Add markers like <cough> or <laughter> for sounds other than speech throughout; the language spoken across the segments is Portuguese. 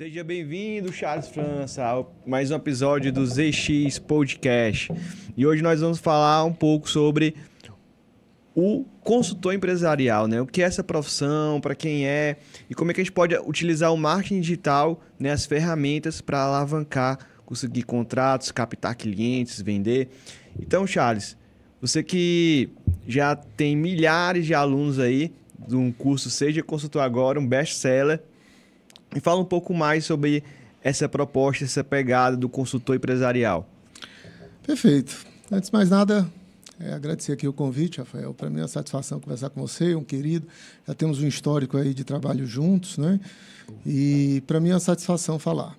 Seja bem-vindo, Charles França, a mais um episódio do ZX Podcast. E hoje nós vamos falar um pouco sobre o consultor empresarial, né? O que é essa profissão, para quem é e como é que a gente pode utilizar o marketing digital, né, as ferramentas para alavancar, conseguir contratos, captar clientes, vender. Então, Charles, você que já tem milhares de alunos aí de um curso Seja Consultor Agora, um best-seller, me fala um pouco mais sobre essa proposta, essa pegada do consultor empresarial. Perfeito. Antes de mais nada, é, agradecer aqui o convite, Rafael. Para mim é uma satisfação conversar com você, um querido. Já temos um histórico aí de trabalho juntos, né? E para mim é uma satisfação falar.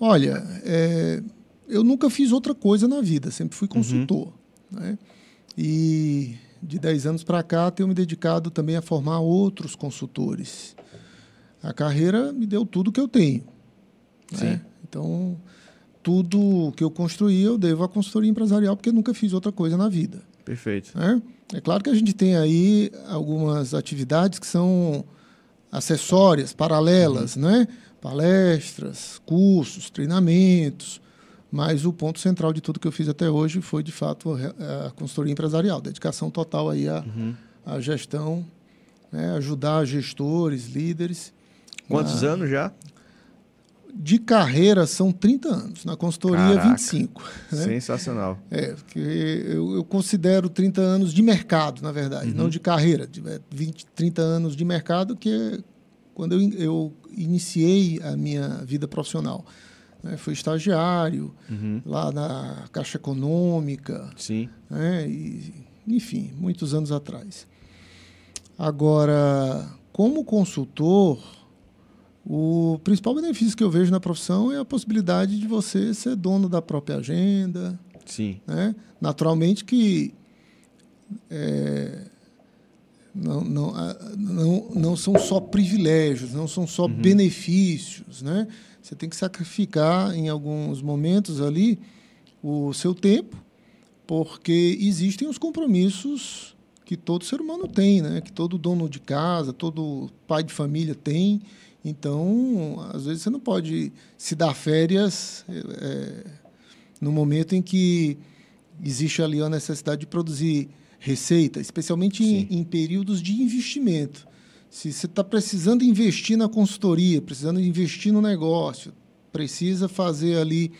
Olha, é, eu nunca fiz outra coisa na vida, sempre fui consultor. Uhum. Né? E de 10 anos para cá, tenho me dedicado também a formar outros consultores. A carreira me deu tudo que eu tenho. Né? Então, tudo que eu construí, eu devo à consultoria empresarial, porque nunca fiz outra coisa na vida. Perfeito. Né? É claro que a gente tem aí algumas atividades que são acessórias, paralelas, uhum. né? Palestras, cursos, treinamentos, mas o ponto central de tudo que eu fiz até hoje foi, de fato, a consultoria empresarial, dedicação total aí à, uhum. à gestão, né? ajudar gestores, líderes Quantos na... anos já? De carreira são 30 anos, na consultoria Caraca, 25. Né? Sensacional. É, porque eu, eu, considero 30 anos de mercado, na verdade, uhum. não de carreira. 20, 30 anos de mercado, que é quando eu, eu iniciei a minha vida profissional. Né? Fui estagiário uhum. lá na Caixa Econômica. Sim. Né? E, enfim, muitos anos atrás. Agora, como consultor, o principal benefício que eu vejo na profissão é a possibilidade de você ser dono da própria agenda. Sim. Né? Naturalmente que é, não, não, não, não são só privilégios, não são só uhum. benefícios. Né? Você tem que sacrificar em alguns momentos ali o seu tempo, porque existem os compromissos que todo ser humano tem, né? que todo dono de casa, todo pai de família tem então, às vezes você não pode se dar férias é, no momento em que existe ali a necessidade de produzir receita, especialmente em, em, períodos de investimento. Se você está precisando investir na consultoria, precisando investir no negócio, precisa fazer ali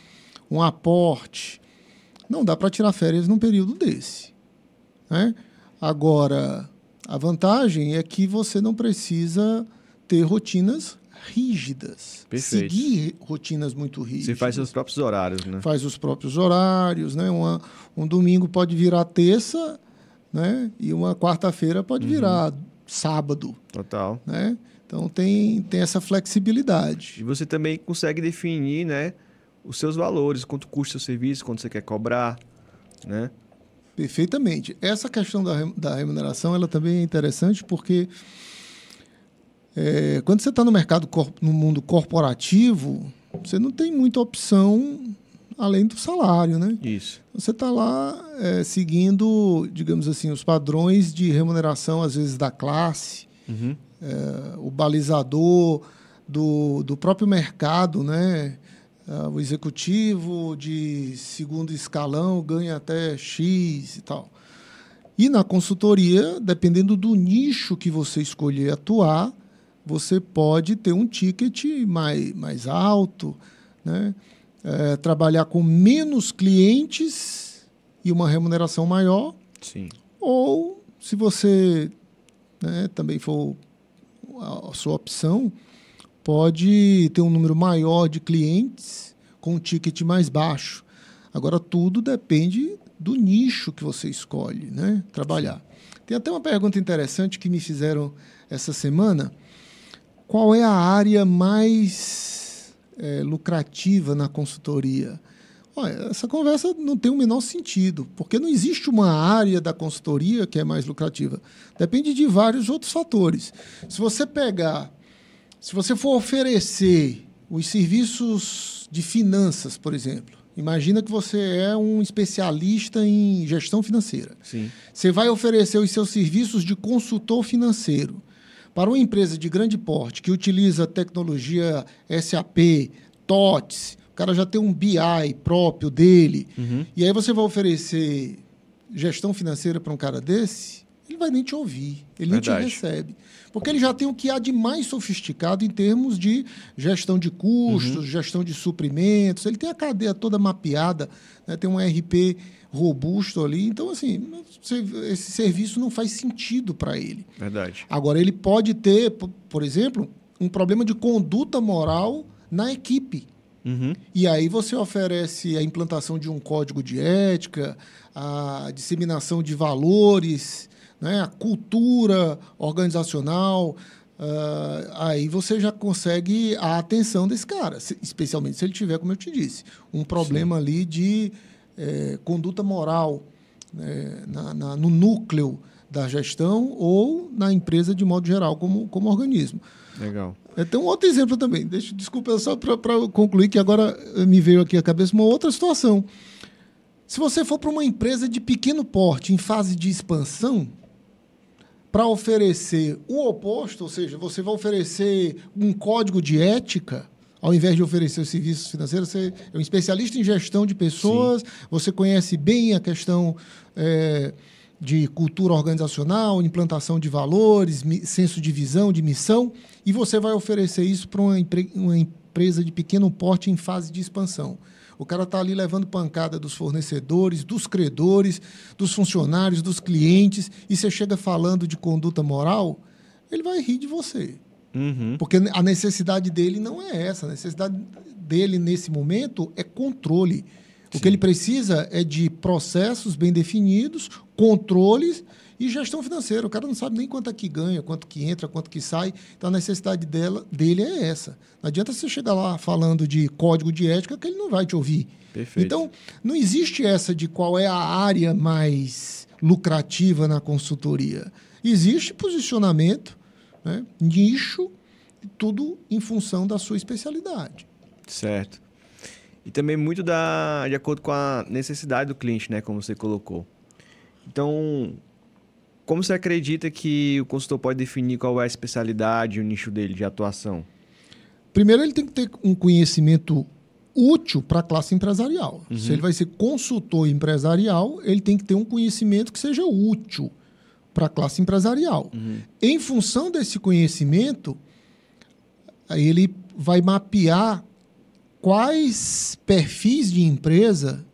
um aporte, não dá para tirar férias num período desse. Né? Agora, a vantagem é que você não precisa ter rotinas rígidas. Perfeito. Seguir rotinas muito rígidas. Você faz seus próprios horários, né? Faz os próprios horários, né? Uma, um domingo pode virar terça, né? E uma quarta-feira pode uhum. virar sábado. Total. Né? Então tem, tem essa flexibilidade. E você também consegue definir, né? Os seus valores, quanto custa o serviço, quanto você quer cobrar, né? Perfeitamente. Essa questão da, da remuneração, ela também é interessante porque é, quando você está no mercado, no mundo corporativo, você não tem muita opção além do salário, né? Isso. Você está lá é, seguindo, digamos assim, os padrões de remuneração, às vezes, da classe, uhum. é, o balizador do, do próprio mercado, né? É, o executivo de segundo escalão ganha até X e tal. E na consultoria, dependendo do nicho que você escolher atuar, você pode ter um ticket mais, mais alto, né? É, trabalhar com menos clientes e uma remuneração maior. Sim. Ou, se você né, também for a sua opção, pode ter um número maior de clientes com um ticket mais baixo. Agora, tudo depende do nicho que você escolhe né, trabalhar. Tem até uma pergunta interessante que me fizeram essa semana qual é a área mais é, lucrativa na consultoria? Olha, essa conversa não tem o menor sentido, porque não existe uma área da consultoria que é mais lucrativa. Depende de vários outros fatores. Se você pegar, se você for oferecer os serviços de finanças, por exemplo, imagina que você é um especialista em gestão financeira. Sim. Você vai oferecer os seus serviços de consultor financeiro Para uma empresa de grande porte que utiliza tecnologia SAP, TOTS, o cara já tem um BI próprio dele, Uhum. e aí você vai oferecer gestão financeira para um cara desse, ele vai nem te ouvir, ele nem Verdade. te recebe. Porque ele já tem o que há de mais sofisticado em termos de gestão de custos, Uhum. gestão de suprimentos, ele tem a cadeia toda mapeada, né? tem um RP robusto ali. Então, assim, esse serviço não faz sentido para ele. Verdade. Agora, ele pode ter, po- por exemplo, um problema de conduta moral na equipe. Uhum. E aí você oferece a implantação de um código de ética, a disseminação de valores, né, a cultura organizacional. ah, aí você já consegue a atenção desse cara, especialmente se ele tiver, como eu te disse, um problema ali de eh, conduta moral né, na- na- no núcleo da gestão ou na empresa de modo geral como, como organismo. Legal. É, tem um outro exemplo também. Deixa, desculpa, só para concluir, que agora eh, me veio aqui à cabeça uma outra situação. Se você for para uma empresa de pequeno porte, em fase de expansão, para oferecer o oposto, ou seja, você vai oferecer um código de ética, ao invés de oferecer os serviços financeiros, você é um especialista em gestão de pessoas, você conhece bem a questão eh, de cultura organizacional, implantação de valores, senso de visão, de missão, e você vai oferecer isso para uma, empre- uma empresa de pequeno porte em fase de expansão. O cara está ali levando pancada dos fornecedores, dos credores, dos funcionários, dos clientes, e você chega falando de conduta moral, ele vai rir de você. Uhum. Porque a necessidade dele não é essa. A necessidade dele nesse momento é controle. O que ele precisa é de processos bem definidos, controles e gestão financeira. O cara não sabe nem quanto é que ganha, quanto que entra, quanto que sai. Então a necessidade dela, dele é essa. Não adianta você chegar lá falando de código de ética que ele não vai te ouvir. Perfeito. Então, não existe essa de qual é a área mais lucrativa na consultoria. Existe posicionamento, né, nicho, tudo em função da sua especialidade. Certo. E também muito da, de acordo com a necessidade do cliente, né? Como você colocou. Então, como você acredita que o consultor pode definir qual é a especialidade o nicho dele de atuação? Primeiro, ele tem que ter um conhecimento útil para a classe empresarial. Se ele vai ser consultor empresarial, ele tem que ter um conhecimento que seja útil para a classe empresarial. Em função desse conhecimento, ele vai mapear quais perfis de empresa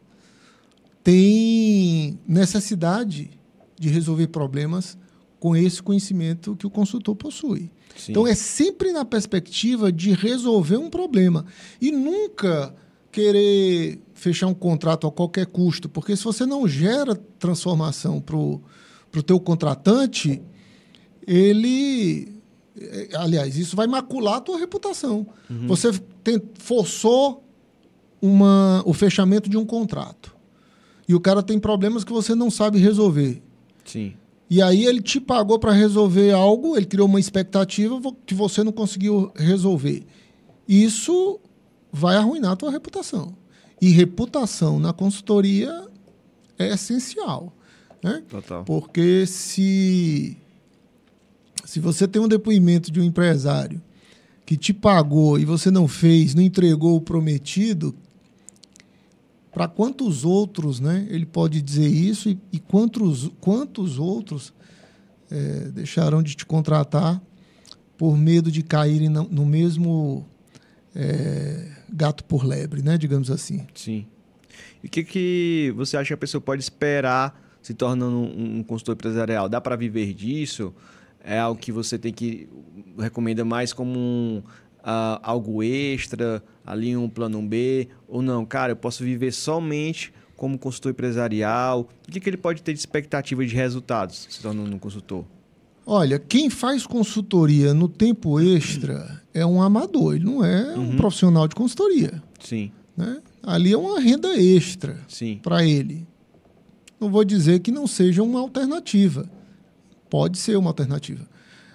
têm necessidade de resolver problemas com esse conhecimento que o consultor possui. Sim. Então é sempre na perspectiva de resolver um problema e nunca querer fechar um contrato a qualquer custo, porque se você não gera transformação para o teu contratante, ele, eh, aliás, isso vai macular a tua reputação. Você tem- forçou uma, o fechamento de um contrato e o cara tem problemas que você não sabe resolver. Sim. E aí ele te pagou para resolver algo, ele criou uma expectativa que você não conseguiu resolver. Isso vai arruinar a tua reputação. E reputação na consultoria é essencial, né? Total. Porque se se você tem um depoimento de um empresário que te pagou e você não fez, não entregou o prometido, para quantos outros né, ele pode dizer isso e, e quantos, quantos outros eh, deixarão de te contratar por medo de caírem no, no mesmo eh, gato por lebre, né, digamos assim. Sim. E o que, que você acha que a pessoa pode esperar se tornando um, um consultor empresarial? Dá para viver disso? É algo que você tem que recomenda mais como um, ah, algo extra, ali um plano B, ou não? Cara, eu posso viver somente como consultor empresarial. O que, que ele pode ter de expectativa de resultados se tornando um consultor? Olha, quem faz consultoria no tempo extra é um amador, ele não é um profissional de consultoria. Sim, Né? Ali é uma renda extra para ele. Não vou dizer que não seja uma alternativa. Pode ser uma alternativa.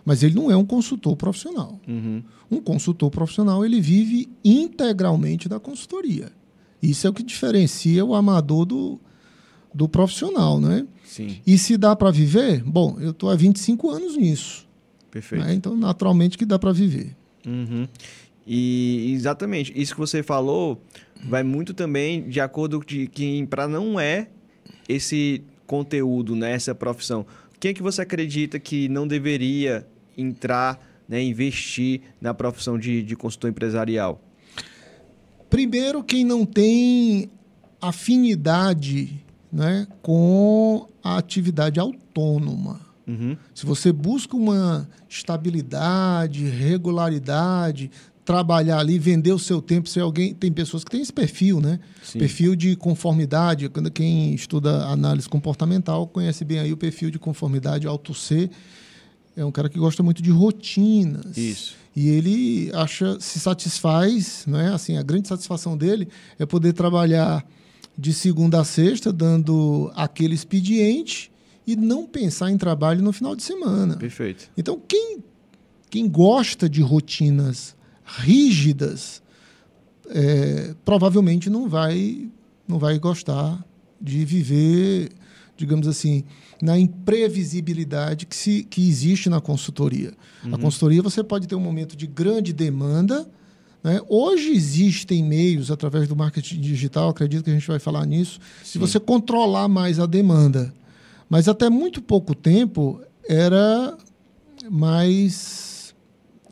Mas ele não é um consultor profissional. uhum, Um consultor profissional, ele vive integralmente da consultoria. Isso é o que diferencia o amador do, do profissional, né? sim, E se dá para viver? Bom, eu estou há 25 anos nisso. Perfeito. Né? Então, naturalmente que dá para viver. Uhum. E exatamente, isso que você falou vai muito também de acordo de que para não é esse conteúdo, né, essa profissão. Quem é que você acredita que não deveria entrar, né, investir na profissão de, de consultor empresarial? Primeiro, quem não tem afinidade né, com a atividade autônoma. Uhum. Se você busca uma estabilidade, regularidade, trabalhar ali, vender o seu tempo, ser alguém. Tem pessoas que têm esse perfil, né? Sim. Perfil de conformidade. Quando quem estuda análise comportamental conhece bem aí o perfil de conformidade auto C. É um cara que gosta muito de rotinas. Isso. E ele acha, se satisfaz, não é? Assim, a grande satisfação dele é poder trabalhar de segunda a sexta, dando aquele expediente e não pensar em trabalho no final de semana. Perfeito. Então, quem, quem gosta de rotinas rígidas, é, provavelmente não vai, não vai gostar de viver, digamos assim, na imprevisibilidade que, se, que existe na consultoria. Uhum. A consultoria você pode ter um momento de grande demanda. Né? Hoje existem meios, através do marketing digital, acredito que a gente vai falar nisso, Sim. se você controlar mais a demanda. Mas até muito pouco tempo era mais.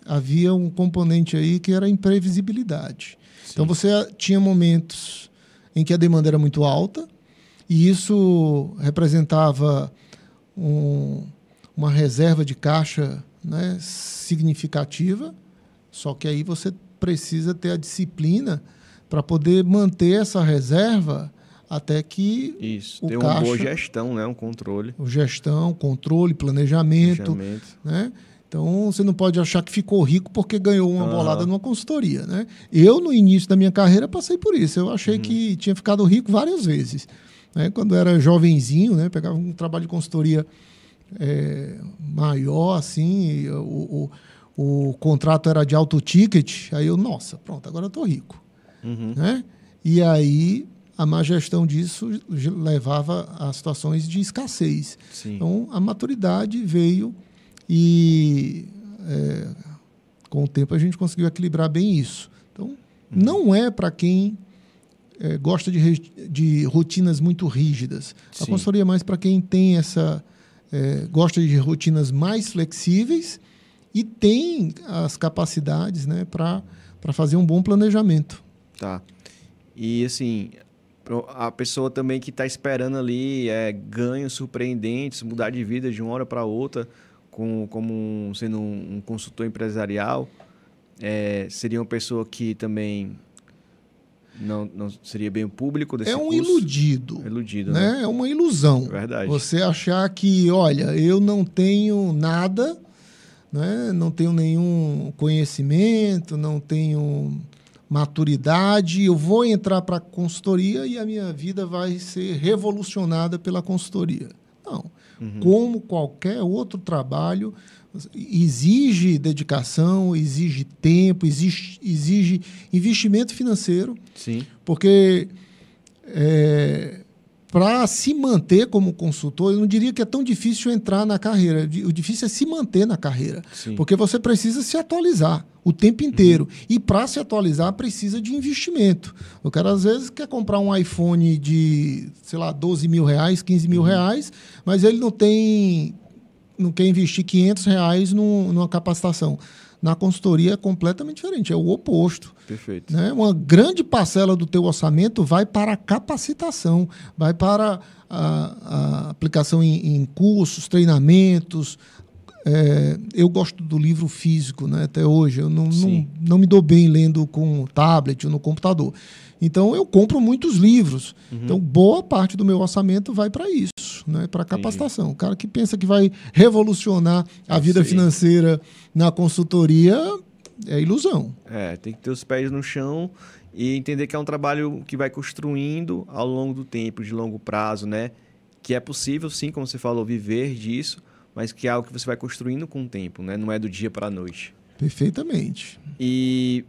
Havia um componente aí que era a imprevisibilidade. Então você tinha momentos em que a demanda era muito alta e isso representava um, uma reserva de caixa né, significativa. Só que aí você precisa ter a disciplina para poder manter essa reserva até que Isso, o ter uma boa caixa- gestão, né? Um controle. o gestão, controle, planejamento, planejamento. né? Então você não pode achar que ficou rico porque ganhou uma Aham. bolada numa consultoria, né? Eu no início da minha carreira passei por isso. Eu achei que tinha ficado rico várias vezes, né? Quando era jovenzinho, né? Pegava um trabalho de consultoria é, maior, assim, e o, o, o contrato era de alto ticket, aí eu, nossa, pronto, agora eu tô rico Uhum. né? E aí a má gestão disso levava a situações de escassez. Sim. Então a maturidade veio e é, com o tempo a gente conseguiu equilibrar bem isso. Então não é para quem é, gosta de, de rotinas muito rígidas. A Sim. consultoria é mais para quem tem essa é, gosta de rotinas mais flexíveis e tem as capacidades, né, para fazer um bom planejamento. Tá. E assim, a pessoa também que está esperando ali é, ganhos surpreendentes, mudar de vida de uma hora para outra, com, como um- sendo um, um consultor empresarial, é, seria uma pessoa que também não, não seria bem o público desse é um curso? iludido. Iludido, né? né? É uma ilusão. Verdade. Você achar que, olha, eu não tenho nada, né? não tenho nenhum conhecimento, não tenho maturidade, eu vou entrar para a consultoria e a minha vida vai ser revolucionada pela consultoria. Não. Uhum. Como qualquer outro trabalho, exige dedicação, exige tempo, exige, exige investimento financeiro. Sim. Porque para se manter como consultor, eu não diria que é tão difícil entrar na carreira. O difícil é se manter na carreira. Sim. Porque você precisa se atualizar o tempo inteiro. E para se atualizar, precisa de investimento. O cara, às vezes, quer comprar um iPhone de, sei lá, 12 mil reais, 15 mil reais, mas ele não tem. não quer investir 500 reais num- numa capacitação. Na consultoria é completamente diferente, é o oposto. Perfeito. Né? Uma grande parcela do teu orçamento vai para a capacitação, vai para a, a aplicação em, em cursos, treinamentos. É, eu gosto do livro físico né, até hoje. Eu não, não, Sim. não me dou bem lendo com tablet ou no computador. Então, eu compro muitos livros. Então, boa parte do meu orçamento vai para isso, né, para capacitação. O cara que pensa que vai revolucionar a vida Sei. financeira na consultoria é ilusão. É, tem que ter os pés no chão e entender que é um trabalho que vai construindo ao longo do tempo, de longo prazo, né? Que é possível, sim, como você falou, viver disso, mas que é algo que você vai construindo com o tempo, né? Não é do dia para a noite. Perfeitamente. E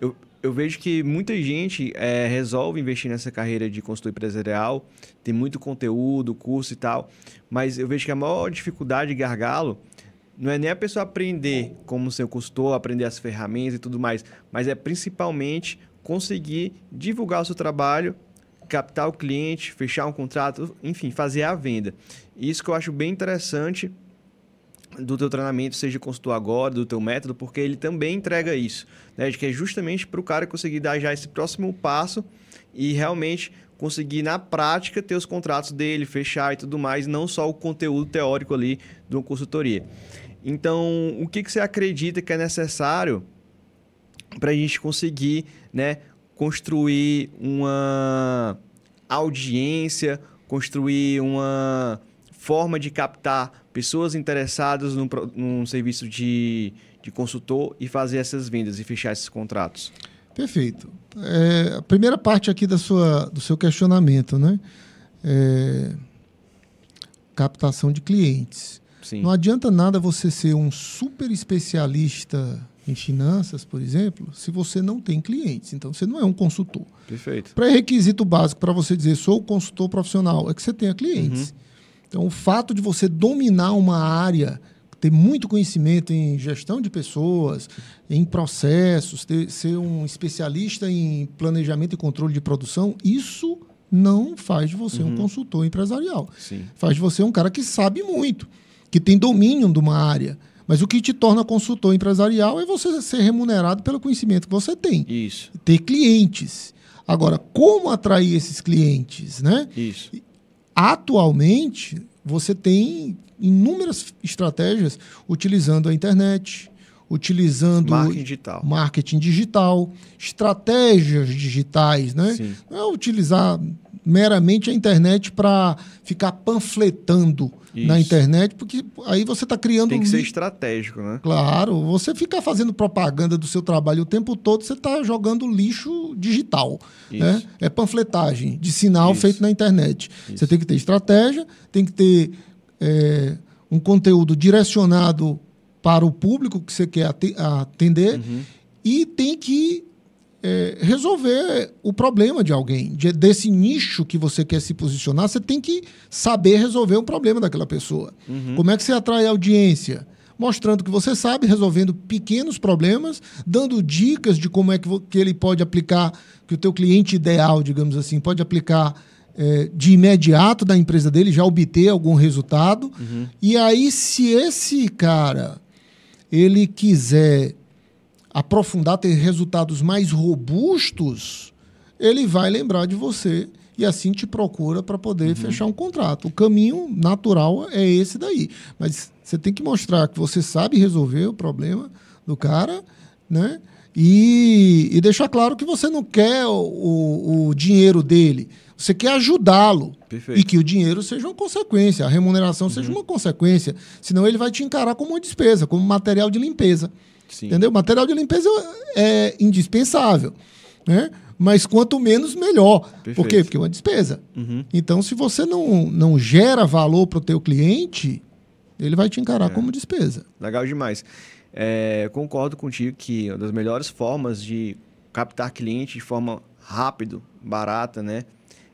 eu, eu vejo que muita gente é, resolve investir nessa carreira de consultor empresarial, tem muito conteúdo, curso e tal, mas eu vejo que a maior dificuldade gargalo não é nem a pessoa aprender como ser consultor, aprender as ferramentas e tudo mais, mas é principalmente conseguir divulgar o seu trabalho, captar o cliente, fechar um contrato, enfim, fazer a venda. Isso que eu acho bem interessante do teu treinamento, seja consultor agora, do teu método, porque ele também entrega isso, né? De que é justamente para o cara conseguir dar já esse próximo passo e realmente conseguir na prática ter os contratos dele, fechar e tudo mais, não só o conteúdo teórico ali de uma consultoria. Então, o que, que você acredita que é necessário para a gente conseguir né, construir uma audiência, construir uma forma de captar pessoas interessadas num, num serviço de, de consultor e fazer essas vendas e fechar esses contratos? Perfeito. É, a primeira parte aqui da sua, do seu questionamento, né? É, captação de clientes. Sim. Não adianta nada você ser um super especialista em finanças, por exemplo, se você não tem clientes. Então, você não é um consultor. Perfeito. Pré-requisito básico para você dizer sou consultor profissional é que você tenha clientes. Uhum. Então, o fato de você dominar uma área, ter muito conhecimento em gestão de pessoas, em processos, ter, ser um especialista em planejamento e controle de produção, isso não faz de você uhum. um consultor empresarial. Sim. Faz de você um cara que sabe muito que tem domínio de uma área. Mas o que te torna consultor empresarial é você ser remunerado pelo conhecimento que você tem. Isso. Ter clientes. Agora, como atrair esses clientes, né? Isso. Atualmente, você tem inúmeras estratégias utilizando a internet, utilizando marketing digital, marketing digital estratégias digitais, né? Sim. Não é utilizar meramente a internet para ficar panfletando isso. na internet, porque aí você está criando. Tem que ser estratégico, né? Claro, você ficar fazendo propaganda do seu trabalho o tempo todo, você está jogando lixo digital. Né? É panfletagem de sinal Isso. feito na internet. Isso. Você tem que ter estratégia, tem que ter é, um conteúdo direcionado para o público que você quer atender uhum. e tem que é, resolver o problema de alguém, de, desse nicho que você quer se posicionar, você tem que saber resolver o problema daquela pessoa. Uhum. Como é que você atrai audiência? Mostrando que você sabe, resolvendo pequenos problemas, dando dicas de como é que, que ele pode aplicar, que o teu cliente ideal, digamos assim, pode aplicar é, de imediato da empresa dele, já obter algum resultado. Uhum. E aí, se esse cara ele quiser aprofundar, ter resultados mais robustos, ele vai lembrar de você e assim te procura para poder uhum. fechar um contrato. O caminho natural é esse daí. Mas você tem que mostrar que você sabe resolver o problema do cara, né? E, e deixar claro que você não quer o, o, dinheiro dele. Você quer ajudá-lo. E que o dinheiro seja uma consequência, a remuneração uhum. seja uma consequência. Senão ele vai te encarar como uma despesa, como material de limpeza. Sim. Entendeu? Material de limpeza é indispensável. Né? Mas quanto menos, melhor. Perfeito. Por quê? Porque é uma despesa. Uhum. Então, se você não, não gera valor para o teu cliente, ele vai te encarar é. como despesa. Legal demais. É, concordo contigo que uma das melhores formas de captar cliente de forma rápido, barata, né?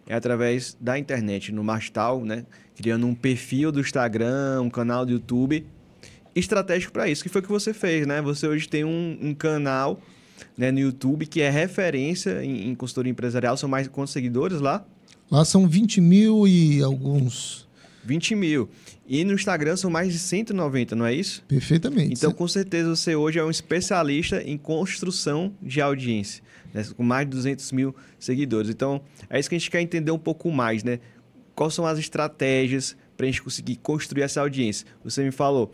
É através da internet, no Mastal, né? Criando um perfil do Instagram, um canal do YouTube estratégico para isso, que foi o que você fez, né? Você hoje tem um, um canal né, no YouTube que é referência em, em consultoria empresarial. São mais quantos seguidores lá? Lá são 20 mil e alguns. 20 mil. E no Instagram são mais de 190, não é isso? Perfeitamente. Então, com certeza, você hoje é um especialista em construção de audiência, né? com mais de 200 mil seguidores. Então, é isso que a gente quer entender um pouco mais, né? Quais são as estratégias para a gente conseguir construir essa audiência? Você me falou,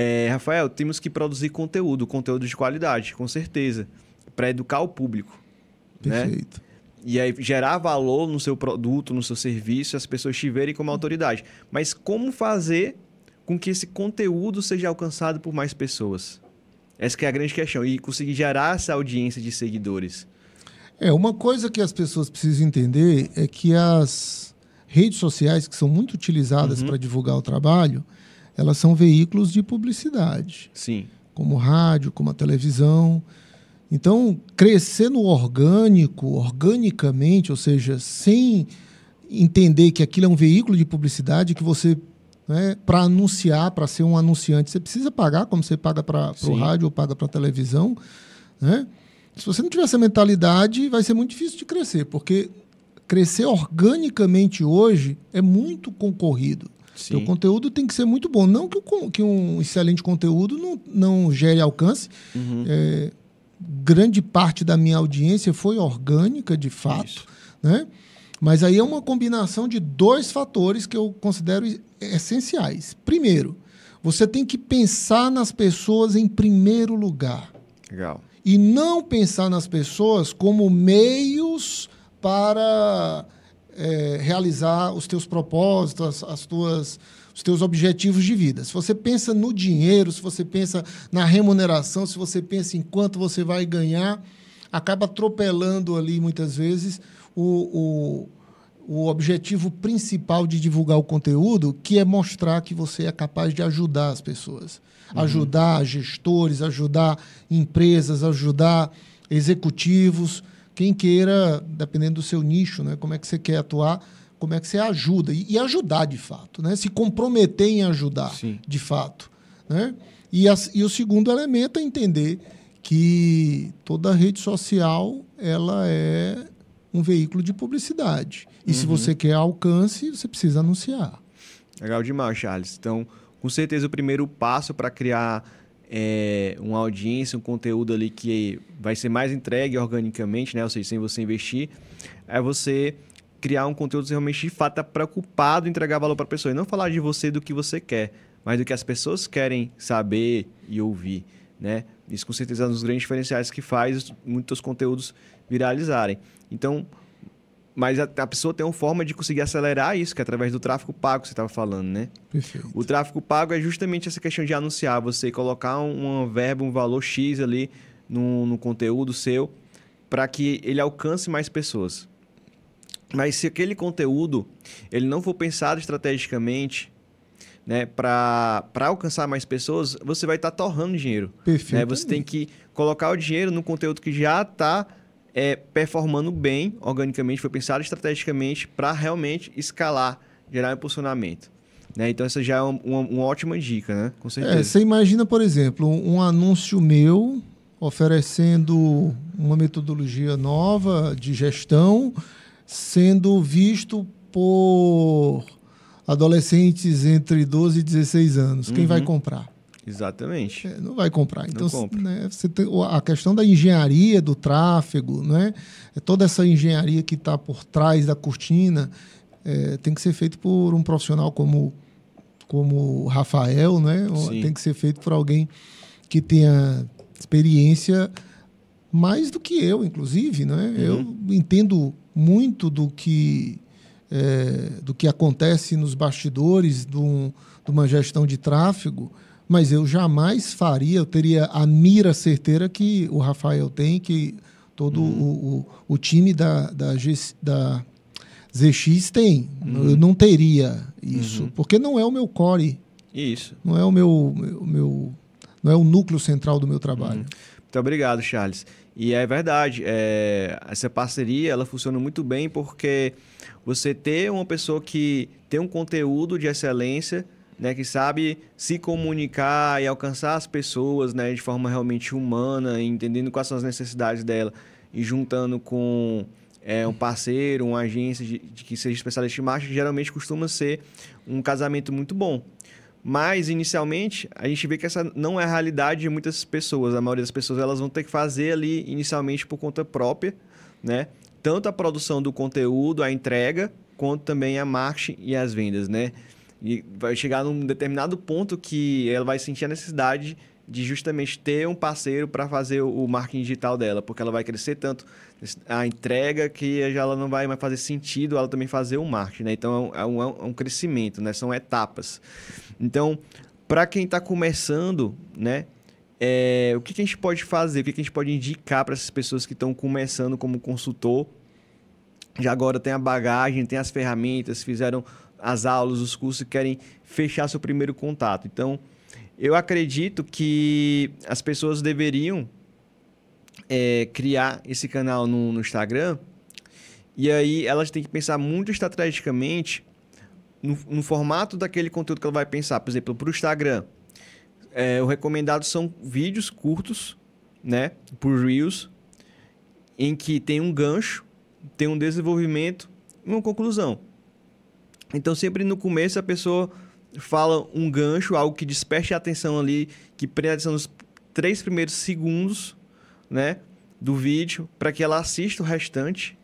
é, Rafael, temos que produzir conteúdo, conteúdo de qualidade, com certeza, para educar o público. Né? Perfeito. Né? E aí gerar valor no seu produto, no seu serviço, as pessoas te verem como autoridade. Mas como fazer com que esse conteúdo seja alcançado por mais pessoas? Essa é a grande questão. E conseguir gerar essa audiência de seguidores. É, uma coisa que as pessoas precisam entender é que as redes sociais, que são muito utilizadas uhum. para divulgar o trabalho, elas são veículos de publicidade. Sim. Como rádio, como a televisão. Então, crescer no orgânico, organicamente, ou seja, sem entender que aquilo é um veículo de publicidade, que você Né? Para anunciar, para ser um anunciante, você precisa pagar, como você paga para o rádio ou paga para a televisão. Né? Se você não tiver essa mentalidade, vai ser muito difícil de crescer, porque crescer organicamente hoje é muito concorrido. O conteúdo tem que ser muito bom. Não que, o, que um excelente conteúdo não, não gere alcance. Uhum. É, grande parte da minha audiência foi orgânica, de fato. Né? Mas aí é uma combinação de dois fatores que eu considero essenciais. Primeiro, você tem que pensar nas pessoas em primeiro lugar. Legal. E não pensar nas pessoas como meios para é, realizar os teus propósitos, as, as tuas, os teus objetivos de vida. Se você pensa no dinheiro, se você pensa na remuneração, se você pensa em quanto você vai ganhar, acaba atropelando ali muitas vezes o, o, o objetivo principal de divulgar o conteúdo, que é mostrar que você é capaz de ajudar as pessoas. Uhum. Ajudar gestores, ajudar empresas, ajudar executivos quem queira, dependendo do seu nicho, né, como é que você quer atuar, como é que você ajuda. E, e ajudar de fato, né? se comprometer em ajudar Sim. de fato. Né? E, e o segundo elemento é entender que toda rede social ela é um veículo de publicidade. E uhum. se você quer alcance, você precisa anunciar. Legal demais, Charles. Então, com certeza, o primeiro passo para criar é, uma audiência, um conteúdo ali que vai ser mais entregue organicamente, né? Ou seja, sem você investir, é você criar um conteúdo que realmente de fato está preocupado em entregar valor para a pessoa. E não falar de você do que você quer, mas do que as pessoas querem saber e ouvir, né? Isso com certeza é um dos grandes diferenciais que faz muitos conteúdos viralizarem. Então, mas a, a, pessoa tem uma forma de conseguir acelerar isso, que é através do tráfego pago que você estava falando, né? Perfeito. O tráfego pago é justamente essa questão de anunciar, você colocar um, um verbo, um valor X ali no, no conteúdo seu, para que ele alcance mais pessoas. Mas se aquele conteúdo ele não for pensado estrategicamente, né, para alcançar mais pessoas, você vai estar tá torrando dinheiro. Perfeito. Né? Você tem que colocar o dinheiro no conteúdo que já está é, performando bem organicamente, foi pensado estrategicamente para realmente escalar, gerar impulsionamento. Né? Então, essa já é uma, uma, ótima dica, né? Com certeza. É, você imagina, por exemplo, um, um anúncio meu oferecendo uma metodologia nova de gestão sendo visto por adolescentes entre 12 e 16 anos. Quem uhum. vai comprar? Exatamente. É, não vai comprar. Então, né, você tem, a questão da engenharia do tráfego, né, é toda essa engenharia que está por trás da cortina, é, tem que ser feito por um profissional como como o Rafael, né? Sim. Tem que ser feito por alguém que tenha experiência mais do que eu, inclusive, né? Uhum. Eu entendo muito do que é, do que acontece nos bastidores de, um, de uma gestão de tráfego mas eu jamais faria, eu teria a mira certeira que o Rafael tem, que todo uhum. o, o, o, time da, da, da ZX tem. Uhum. Eu não teria isso, uhum. porque não é o meu core. Isso. Não é o meu, meu, meu não é o núcleo central do meu trabalho. Uhum. Muito obrigado, Charles. E é verdade, é, essa parceria ela funciona muito bem porque você ter uma pessoa que tem um conteúdo de excelência né, que sabe se comunicar e alcançar as pessoas né, de forma realmente humana, entendendo quais são as necessidades dela e juntando com é, um parceiro, uma agência de, de que seja especialista em marketing, geralmente costuma ser um casamento muito bom. Mas, inicialmente, a gente vê que essa não é a realidade de muitas pessoas. A maioria das pessoas elas vão ter que fazer ali, inicialmente, por conta própria, né? Tanto a produção do conteúdo, a entrega, quanto também a marketing e as vendas, né? E vai chegar num determinado ponto que ela vai sentir a necessidade de justamente ter um parceiro para fazer o marketing digital dela, porque ela vai crescer tanto a entrega que já ela não vai mais fazer sentido ela também fazer o marketing, né? Então é um, é um é crescimento, né? São etapas. Então, para quem está começando, né? É, o que, que, a gente pode fazer? O que, que a gente pode indicar para essas pessoas que estão começando como consultor? Já agora tem a bagagem, tem as ferramentas, fizeram as aulas, os cursos querem fechar seu primeiro contato. Então, eu acredito que as pessoas deveriam é, criar esse canal no, no, Instagram e aí elas têm que pensar muito estrategicamente no, no, formato daquele conteúdo que ela vai pensar. Por exemplo, para o Instagram, é, o recomendado são vídeos curtos, né? Por Reels, em que tem um gancho, tem um desenvolvimento e uma conclusão. Então, sempre no começo, a pessoa fala um gancho, algo que desperte a atenção ali, que prenda atenção nos três primeiros segundos, né? Do vídeo, para que ela assista o restante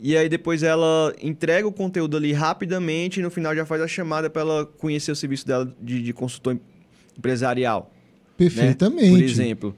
e aí depois ela entrega o conteúdo ali rapidamente e no final já faz a chamada para ela conhecer o serviço dela de, de consultor empresarial. Perfeitamente. Né? Por exemplo.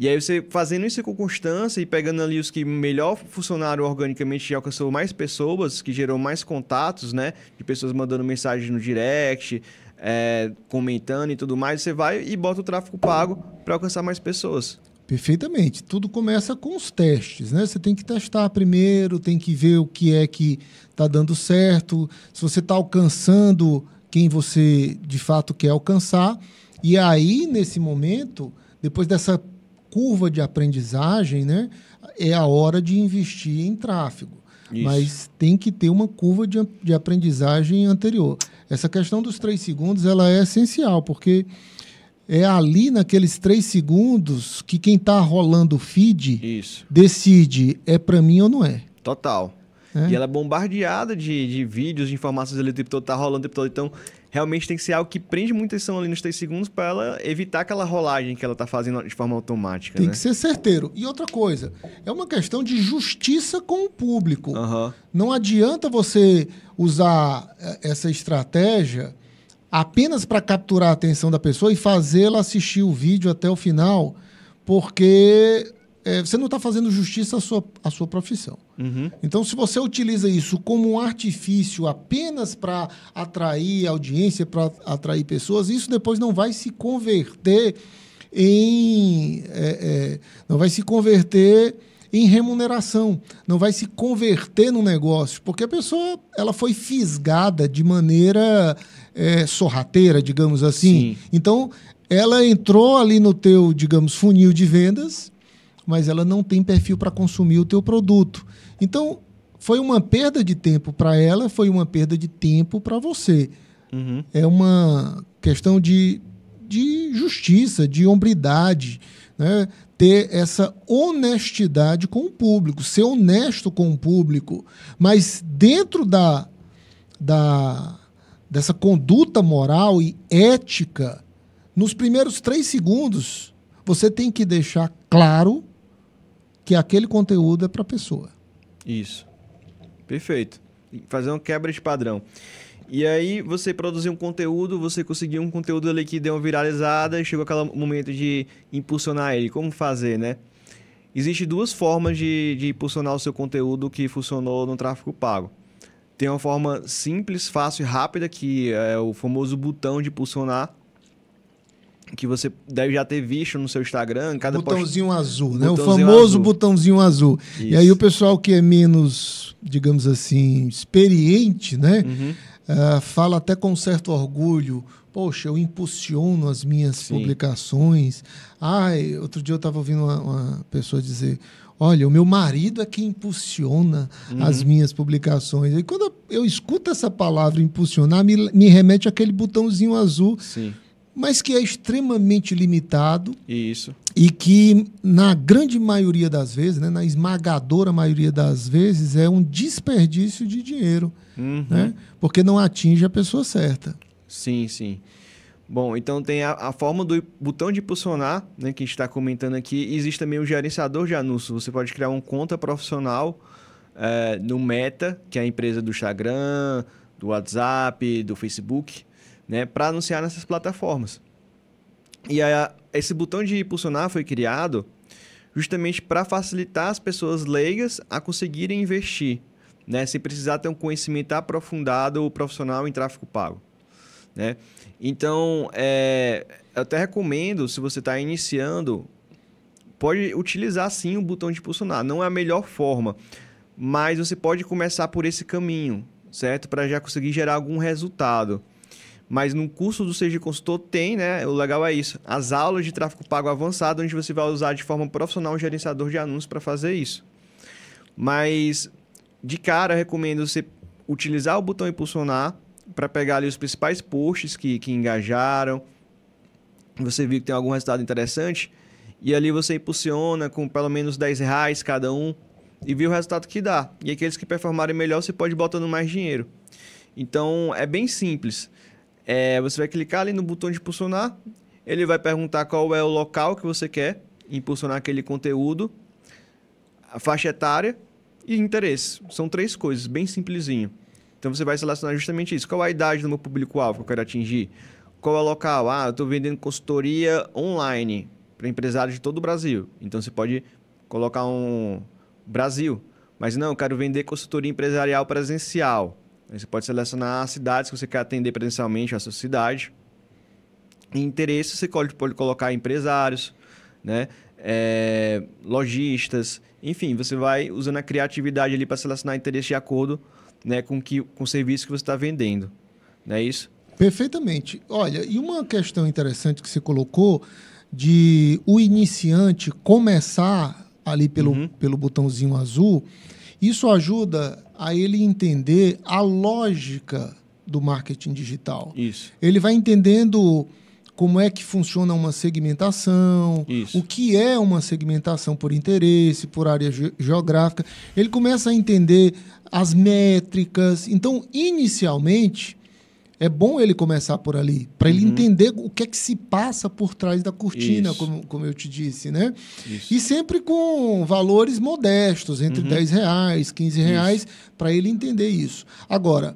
E aí você fazendo isso com constância e pegando ali os que melhor funcionaram organicamente e alcançou mais pessoas, que gerou mais contatos, né? De pessoas mandando mensagem no direct, é, comentando e tudo mais, você vai e bota o tráfego pago para alcançar mais pessoas. Perfeitamente. Tudo começa com os testes, né? Você tem que testar primeiro, tem que ver o que é que está dando certo, se você está alcançando quem você de fato quer alcançar. E aí, nesse momento, depois dessa curva de aprendizagem, né, é a hora de investir em tráfego. Isso. Mas tem que ter uma curva de, de aprendizagem anterior. Essa questão dos três segundos ela é essencial, porque é ali naqueles três segundos que quem está rolando o feed Isso. decide é para mim ou não é. Total. É? E ela é bombardeada de, de vídeos, de informações ali o tempo todo, tá rolando o tempo todo. Então, realmente tem que ser algo que prende muita atenção ali nos três segundos para ela evitar aquela rolagem que ela está fazendo de forma automática. Tem né? que ser certeiro. E outra coisa, é uma questão de justiça com o público. Uhum. Não adianta você usar eh, essa estratégia apenas para capturar a atenção da pessoa e fazê-la assistir o vídeo até o final, porque é, você não está fazendo justiça à sua, à sua profissão. Uhum. Então, se você utiliza isso como um artifício apenas para atrair audiência, para atrair pessoas, isso depois não vai se converter em. É, é, não vai se converter em remuneração, não vai se converter no negócio, porque a pessoa ela foi fisgada de maneira é, sorrateira, digamos assim. Sim. Então, ela entrou ali no teu, digamos, funil de vendas, mas ela não tem perfil para consumir o teu produto. Então, foi uma perda de tempo para ela, foi uma perda de tempo para você. Uhum. É uma questão de, de justiça, de hombridade, né? ter essa honestidade com o público, ser honesto com o público, mas dentro da, da dessa conduta moral e ética, nos primeiros três segundos, você tem que deixar claro que aquele conteúdo é para a pessoa. Isso. Perfeito. Fazer uma quebra de padrão. E aí, você produziu um conteúdo, você conseguiu um conteúdo ali que deu uma viralizada e chegou aquele momento de impulsionar ele. Como fazer, né? Existem duas formas de, de impulsionar o seu conteúdo que funcionou no tráfego pago. Tem uma forma simples, fácil e rápida, que é o famoso botão de impulsionar, que você deve já ter visto no seu Instagram. Cada botãozinho post... azul, né? Botãozinho o famoso azul. botãozinho azul. Isso. E aí o pessoal que é menos, digamos assim, experiente, né? Uhum. Uh, fala até com certo orgulho. Poxa, eu impulsiono as minhas Sim. publicações. Ai, outro dia eu estava ouvindo uma, uma pessoa dizer: Olha, o meu marido é quem impulsiona uhum. as minhas publicações. E quando eu escuto essa palavra impulsionar, me, me remete àquele botãozinho azul. Sim. Mas que é extremamente limitado. Isso. E que, na grande maioria das vezes, né, na esmagadora maioria das vezes, é um desperdício de dinheiro. Uhum. Né? Porque não atinge a pessoa certa. Sim, sim. Bom, então tem a, a, forma do botão de impulsionar, né, que a gente está comentando aqui. Existe também o gerenciador de anúncios. Você pode criar uma conta profissional é, no Meta, que é a empresa do Instagram, do WhatsApp, do Facebook, né, para anunciar nessas plataformas. E a, esse botão de impulsionar foi criado justamente para facilitar as pessoas leigas a conseguirem investir, né, sem precisar ter um conhecimento aprofundado ou profissional em tráfego pago. Né? Então, é, eu até recomendo, se você está iniciando, pode utilizar sim o botão de impulsionar. Não é a melhor forma, mas você pode começar por esse caminho, certo? Para já conseguir gerar algum resultado. Mas no curso do Seja Consultor tem, né? O legal é isso. As aulas de tráfego pago avançado, onde você vai usar de forma profissional um gerenciador de anúncios para fazer isso. Mas, de cara, recomendo você utilizar o botão impulsionar para pegar ali os principais posts que, que engajaram. Você viu que tem algum resultado interessante. E ali você impulsiona com pelo menos 10 reais cada um e vê o resultado que dá. E aqueles que performarem melhor, você pode botando mais dinheiro. Então é bem simples. É, você vai clicar ali no botão de impulsionar, ele vai perguntar qual é o local que você quer impulsionar aquele conteúdo, a faixa etária e interesse. São três coisas, bem simplesinho. Então você vai selecionar justamente isso. Qual a idade do meu público-alvo que eu quero atingir? Qual é o local? Ah, eu estou vendendo consultoria online para empresários de todo o Brasil. Então você pode colocar um Brasil. Mas não, eu quero vender consultoria empresarial presencial. Você pode selecionar as cidades que você quer atender presencialmente, a sua cidade. Em interesse, você pode, pode colocar empresários, né? É, lojistas, enfim, você vai usando a criatividade ali para selecionar interesse de acordo né, com, que, com o serviço que você está vendendo. Não é isso? Perfeitamente. Olha, e uma questão interessante que você colocou de o iniciante começar ali pelo, uhum. pelo botãozinho azul, isso ajuda a ele entender a lógica do marketing digital. Isso. Ele vai entendendo como é que funciona uma segmentação, Isso. o que é uma segmentação por interesse, por área ge geográfica. Ele começa a entender as métricas. Então, inicialmente, é bom ele começar por ali, para ele uhum. entender o que é que se passa por trás da cortina, como, como eu te disse, né? Isso. E sempre com valores modestos, entre uhum. 10 reais, 15 reais, para ele entender isso. Agora,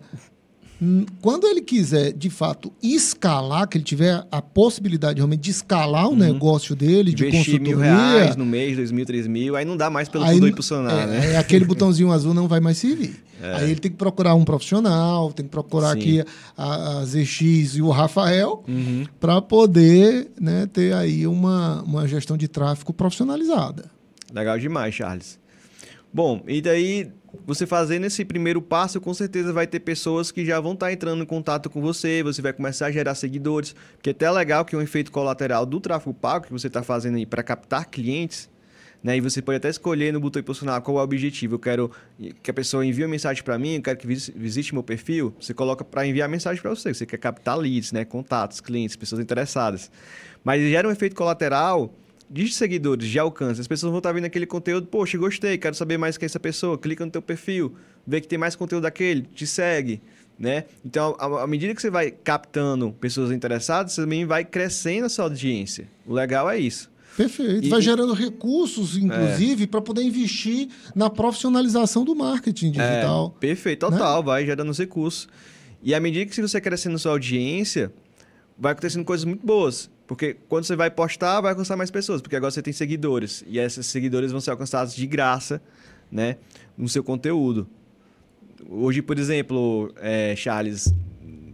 quando ele quiser, de fato, escalar, que ele tiver a possibilidade realmente de escalar o uhum. negócio dele, Investir de consultoria... mil reais no mês, dois mil, três mil, aí não dá mais pelo fundo impulsionar, é, né? É, aquele <laughs> botãozinho azul não vai mais servir. É. Aí ele tem que procurar um profissional, tem que procurar Sim. aqui a, a ZX e o Rafael uhum. para poder né, ter aí uma, uma gestão de tráfego profissionalizada. Legal demais, Charles. Bom, e daí você fazendo esse primeiro passo, com certeza vai ter pessoas que já vão estar tá entrando em contato com você, você vai começar a gerar seguidores, porque é até legal que é um efeito colateral do tráfego pago que você está fazendo aí para captar clientes, né? E você pode até escolher no botão impulsionar qual é o objetivo. Eu quero que a pessoa envie uma mensagem para mim, eu quero que visite meu perfil. Você coloca para enviar mensagem para você. Você quer captar leads, né? Contatos, clientes, pessoas interessadas. Mas gera um efeito colateral de seguidores, de alcance. As pessoas vão estar vendo aquele conteúdo, poxa, gostei, quero saber mais quem é essa pessoa. Clica no teu perfil, vê que tem mais conteúdo daquele, te segue, né? Então, à medida que você vai captando pessoas interessadas, você também vai crescendo a sua audiência. O legal é isso. Perfeito. E, vai gerando recursos, inclusive, é. para poder investir na profissionalização do marketing digital. É, perfeito, né? total. Né? Vai gerando os recursos. E à medida que você crescendo sua audiência, vai acontecendo coisas muito boas. Porque quando você vai postar, vai alcançar mais pessoas, porque agora você tem seguidores. E esses seguidores vão ser alcançados de graça, né? No seu conteúdo. Hoje, por exemplo, é, Charles,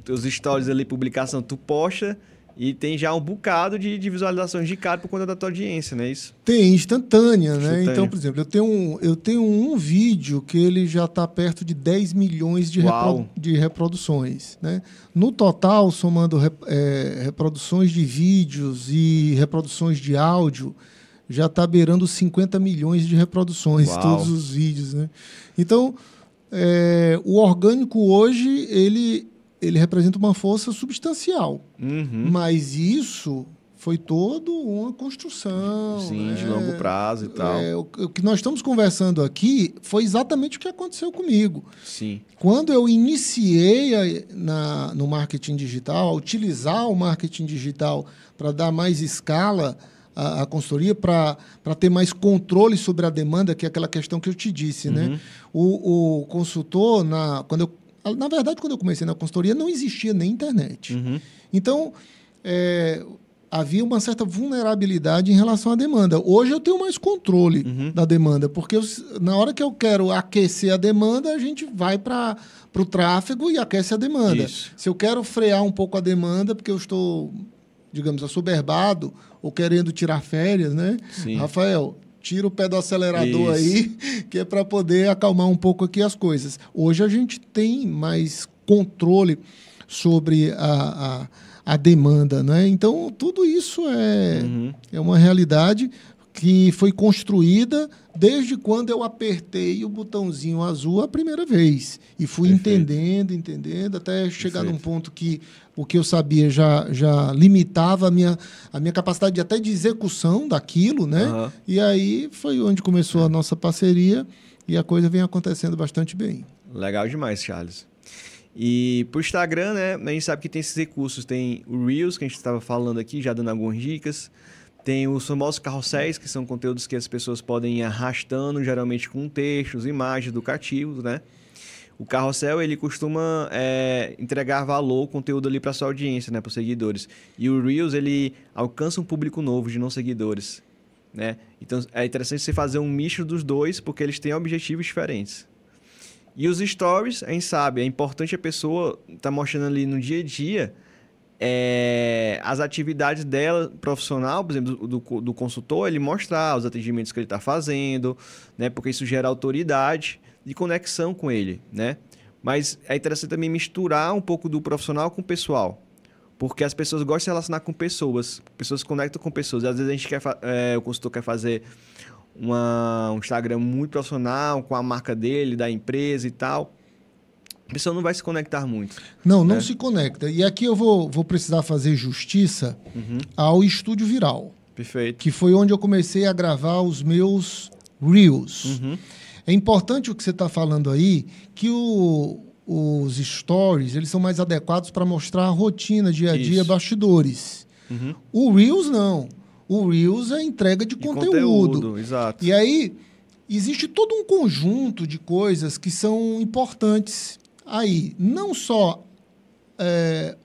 teus stories ali, publicação, tu posta e tem já um bocado de, de visualizações de cara por conta da tua audiência, não é isso? Tem, instantânea, né? Então, por exemplo, eu tenho um, eu tenho um vídeo que ele já está perto de 10 milhões de, repro, de reproduções. Né? No total, somando rep, é, reproduções de vídeos e reproduções de áudio, já está beirando 50 milhões de reproduções, Uau. todos os vídeos. Né? Então, é, o orgânico hoje, ele ele representa uma força substancial. Uhum. Mas isso foi todo uma construção. Sim, né? de longo prazo e tal. É, o, o, que nós estamos conversando aqui foi exatamente o que aconteceu comigo. Sim. Quando eu iniciei a, na, no marketing digital, a utilizar o marketing digital para dar mais escala à, à consultoria, para ter mais controle sobre a demanda, que é aquela questão que eu te disse. Né? Uhum. Né? O, o consultor, na, quando eu na verdade, quando eu comecei na consultoria, não existia nem internet. Uhum. Então, é, havia uma certa vulnerabilidade em relação à demanda. Hoje eu tenho mais controle uhum. da demanda, porque eu, na hora que eu quero aquecer a demanda, a gente vai para o tráfego e aquece a demanda. Isso. Se eu quero frear um pouco a demanda, porque eu estou, digamos, assoberbado ou querendo tirar férias, né? Sim. Rafael, tira o pé do acelerador Isso. aí, <laughs> que é para poder acalmar um pouco aqui as coisas. Hoje a gente tem mais controle sobre a, a, a demanda, né? Então, tudo isso é, uhum. é uma realidade que foi construída desde quando eu apertei o botãozinho azul a primeira vez. E fui Perfeito. entendendo, entendendo, até chegar Perfeito. num ponto que o que eu sabia já, já limitava a minha, a minha capacidade de, até de execução daquilo, né? Uhum. E aí foi onde começou a nossa parceria e a coisa vem acontecendo bastante bem. Legal demais, Charles. E pro Instagram, né, a gente sabe que tem esses recursos. Tem o Reels, que a gente estava falando aqui, já dando algumas dicas. Tem os famosos carrosséis, que são conteúdos que as pessoas podem ir arrastando, geralmente com textos, imagens educativos, né? O carrossel, ele costuma é, entregar valor, conteúdo ali para sua audiência, né? Para os seguidores. E o Reels, ele alcança um público novo de não seguidores, né? Então, é interessante você fazer um misto dos dois, porque eles têm objetivos diferentes. E os stories, a gente sabe, é importante a pessoa estar tá mostrando ali no dia a dia é, as atividades dela profissional, por exemplo, do, do, consultor, ele mostrar os atendimentos que ele está fazendo, né? Porque isso gera autoridade e conexão com ele, né? Mas é interessante também misturar um pouco do profissional com o pessoal. Porque as pessoas gostam de se relacionar com pessoas. Pessoas se conectam com pessoas. E às vezes a gente quer, é, o consultor quer fazer uma, um Instagram muito profissional, com a marca dele, da empresa e tal a pessoa não vai se conectar muito. Não, né? não se conecta. E aqui eu vou, vou precisar fazer justiça uhum. ao Estúdio Viral. Perfeito. Que foi onde eu comecei a gravar os meus Reels. Uhum. É importante o que você está falando aí, que o, os stories eles são mais adequados para mostrar a rotina, dia a dia, Isso. bastidores. Uhum. O Reels não. O Reels é entrega de, de conteúdo. conteúdo. Exato. E aí, existe todo um conjunto de coisas que são importantes aí não só é,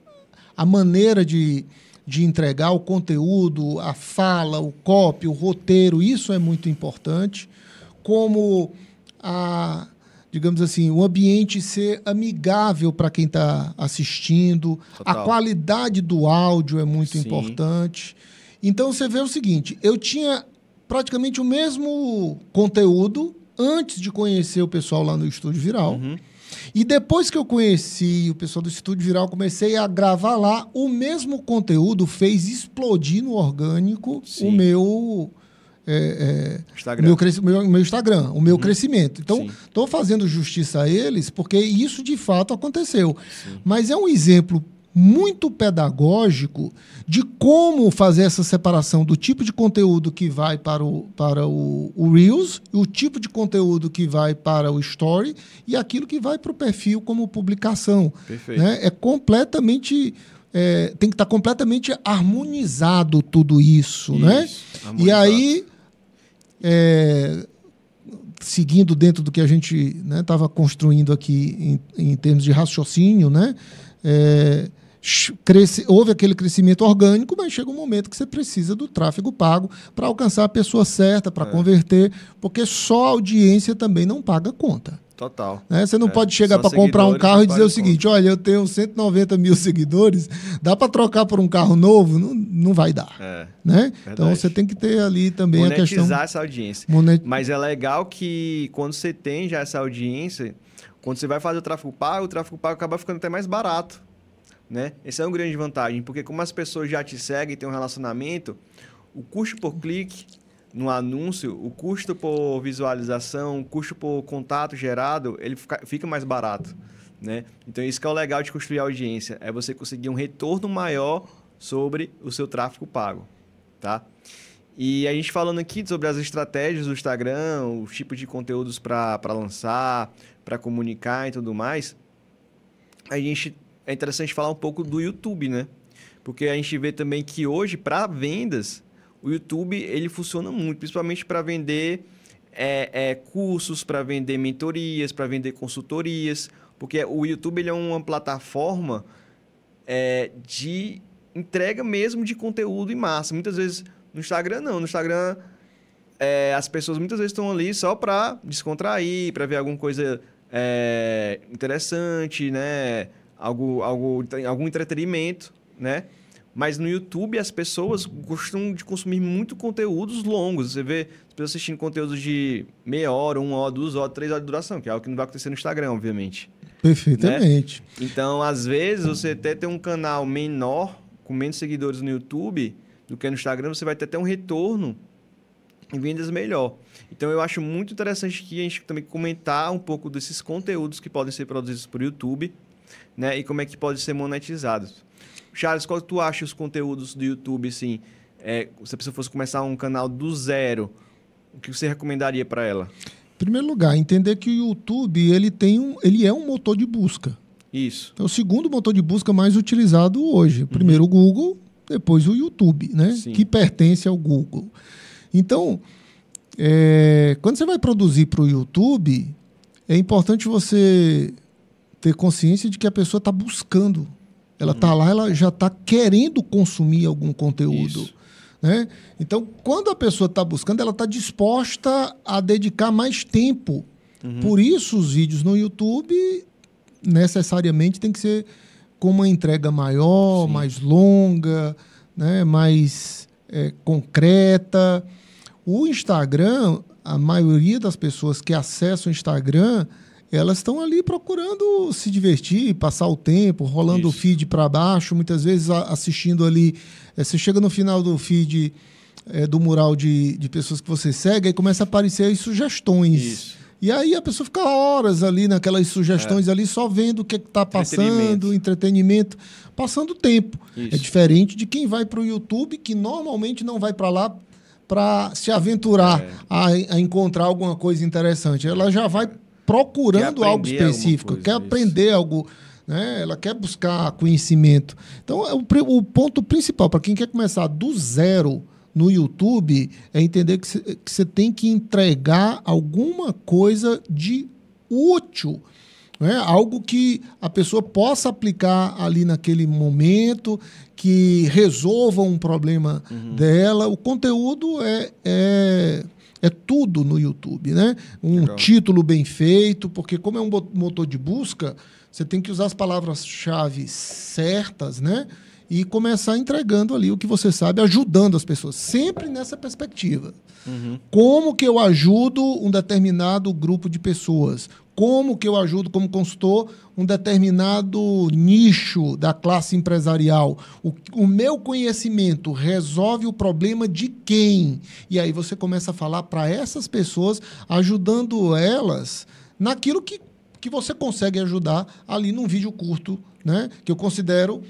a maneira de, de entregar o conteúdo, a fala, o copy, o roteiro, isso é muito importante, como a digamos assim, o ambiente ser amigável para quem está assistindo, Total. a qualidade do áudio é muito Sim. importante. Então você vê o seguinte, eu tinha praticamente o mesmo conteúdo antes de conhecer o pessoal lá no Estúdio Viral. Uhum. E depois que eu conheci o pessoal do Estúdio Viral, comecei a gravar lá. O mesmo conteúdo fez explodir no orgânico Sim. o meu. É, é, Instagram. Meu, meu, meu, Instagram, o meu uhum. crescimento. Então, estou fazendo justiça a eles, porque isso de fato aconteceu. Sim. Mas é um exemplo muito pedagógico de como fazer essa separação do tipo de conteúdo que vai para o, para o, o Reels, o tipo de conteúdo que vai para o Story e aquilo que vai para o perfil como publicação. Perfeito. Né? É completamente. É, tem que estar completamente harmonizado tudo isso. isso né? E aí. É, seguindo dentro do que a gente estava né, construindo aqui em, em, termos de raciocínio, né? É, cresce, houve aquele crescimento orgânico, mas chega um momento que você precisa do tráfego pago para alcançar a pessoa certa, para é. converter, porque só a audiência também não paga conta. Total. Né? Você não é. pode chegar para comprar um carro e dizer o seguinte: conta. olha, eu tenho 190 mil seguidores, dá para trocar por um carro novo? Não, não vai dar. É. Né? Então você tem que ter ali também Monetizar a questão. Monetizar essa audiência. Monet... Mas é legal que quando você tem já essa audiência, quando você vai fazer o tráfego pago, o tráfego pago acaba ficando até mais barato né? Essa é uma grande vantagem, porque como as pessoas já te seguem, tem um relacionamento, o custo por clique no anúncio, o custo por visualização, o custo por contato gerado, ele fica, fica mais barato, né? Então isso que é o legal de construir audiência, é você conseguir um retorno maior sobre o seu tráfego pago, tá? E a gente falando aqui sobre as estratégias do Instagram, os tipos de conteúdos para lançar, para comunicar e tudo mais, a gente é interessante falar um pouco do YouTube, né? Porque a gente vê também que hoje, para vendas, o YouTube ele funciona muito, principalmente para vender é, é, cursos, para vender mentorias, para vender consultorias, porque o YouTube ele é uma plataforma é, de entrega mesmo de conteúdo em massa. Muitas vezes no Instagram não, no Instagram é, as pessoas muitas vezes estão ali só para descontrair, para ver alguma coisa é, interessante, né? Algo, algo, algum entretenimento, né? Mas no YouTube as pessoas gostam de consumir muito conteúdos longos. Você vê as pessoas assistindo conteúdos de meia hora, uma hora, duas horas, três horas de duração, que é algo que não vai acontecer no Instagram, obviamente. Perfeitamente. Né? Então, às vezes, você até tem um canal menor, com menos seguidores no YouTube do que no Instagram, você vai ter até um retorno e vendas melhor. Então eu acho muito interessante que a gente também comentar um pouco desses conteúdos que podem ser produzidos por YouTube, né? E como é que pode ser monetizados. Charles, qual tu acha os conteúdos do YouTube, assim, é, se a pessoa fosse começar um canal do zero, o que você recomendaria para ela? Em primeiro lugar, entender que o YouTube ele tem um, ele é um motor de busca. Isso. É o segundo motor de busca mais utilizado hoje. Uhum. Primeiro o Google, depois o YouTube, né? Sim. Que pertence ao Google. Então, é, quando você vai produzir para o YouTube, é importante você ter consciência de que a pessoa está buscando. Ela está lá, ela já está querendo consumir algum conteúdo. Isso. Né? Então, quando a pessoa está buscando, ela está disposta a dedicar mais tempo. Uhum. Por isso, os vídeos no YouTube necessariamente tem que ser com uma entrega maior, Sim. mais longa, né? mais é, concreta. O Instagram, a maioria das pessoas que acessam o Instagram, elas estão ali procurando se divertir, passar o tempo, rolando Isso. o feed para baixo, muitas vezes assistindo ali. É, você chega no final do feed é, do mural de, de pessoas que você segue, e começa a aparecer as sugestões. Isso. E aí a pessoa fica horas ali naquelas sugestões é. ali, só vendo o que está passando, entretenimento. entretenimento, passando tempo. Isso. É diferente de quem vai para o YouTube, que normalmente não vai para lá para se aventurar é. a, a, encontrar alguma coisa interessante. Ela já vai procurando algo específico, quer aprender algo, né? ela quer buscar conhecimento. Então, é o, o ponto principal para quem quer começar do zero no YouTube é entender que você tem que entregar alguma coisa de útil né? Algo que a pessoa possa aplicar ali naquele momento, que resolva um problema uhum. dela. O conteúdo é, é, é tudo no YouTube, né? Um Legal. título bem feito, porque como é um motor de busca, você tem que usar as palavras-chave certas, né? E começar entregando ali o que você sabe, ajudando as pessoas, sempre nessa perspectiva. Uhum. Como que eu ajudo um determinado grupo de pessoas? Como que eu ajudo como consultor um determinado nicho da classe empresarial. O, o, meu conhecimento resolve o problema de quem? E aí você começa a falar para essas pessoas, ajudando elas naquilo que, que você consegue ajudar ali num vídeo curto, né? Que eu considero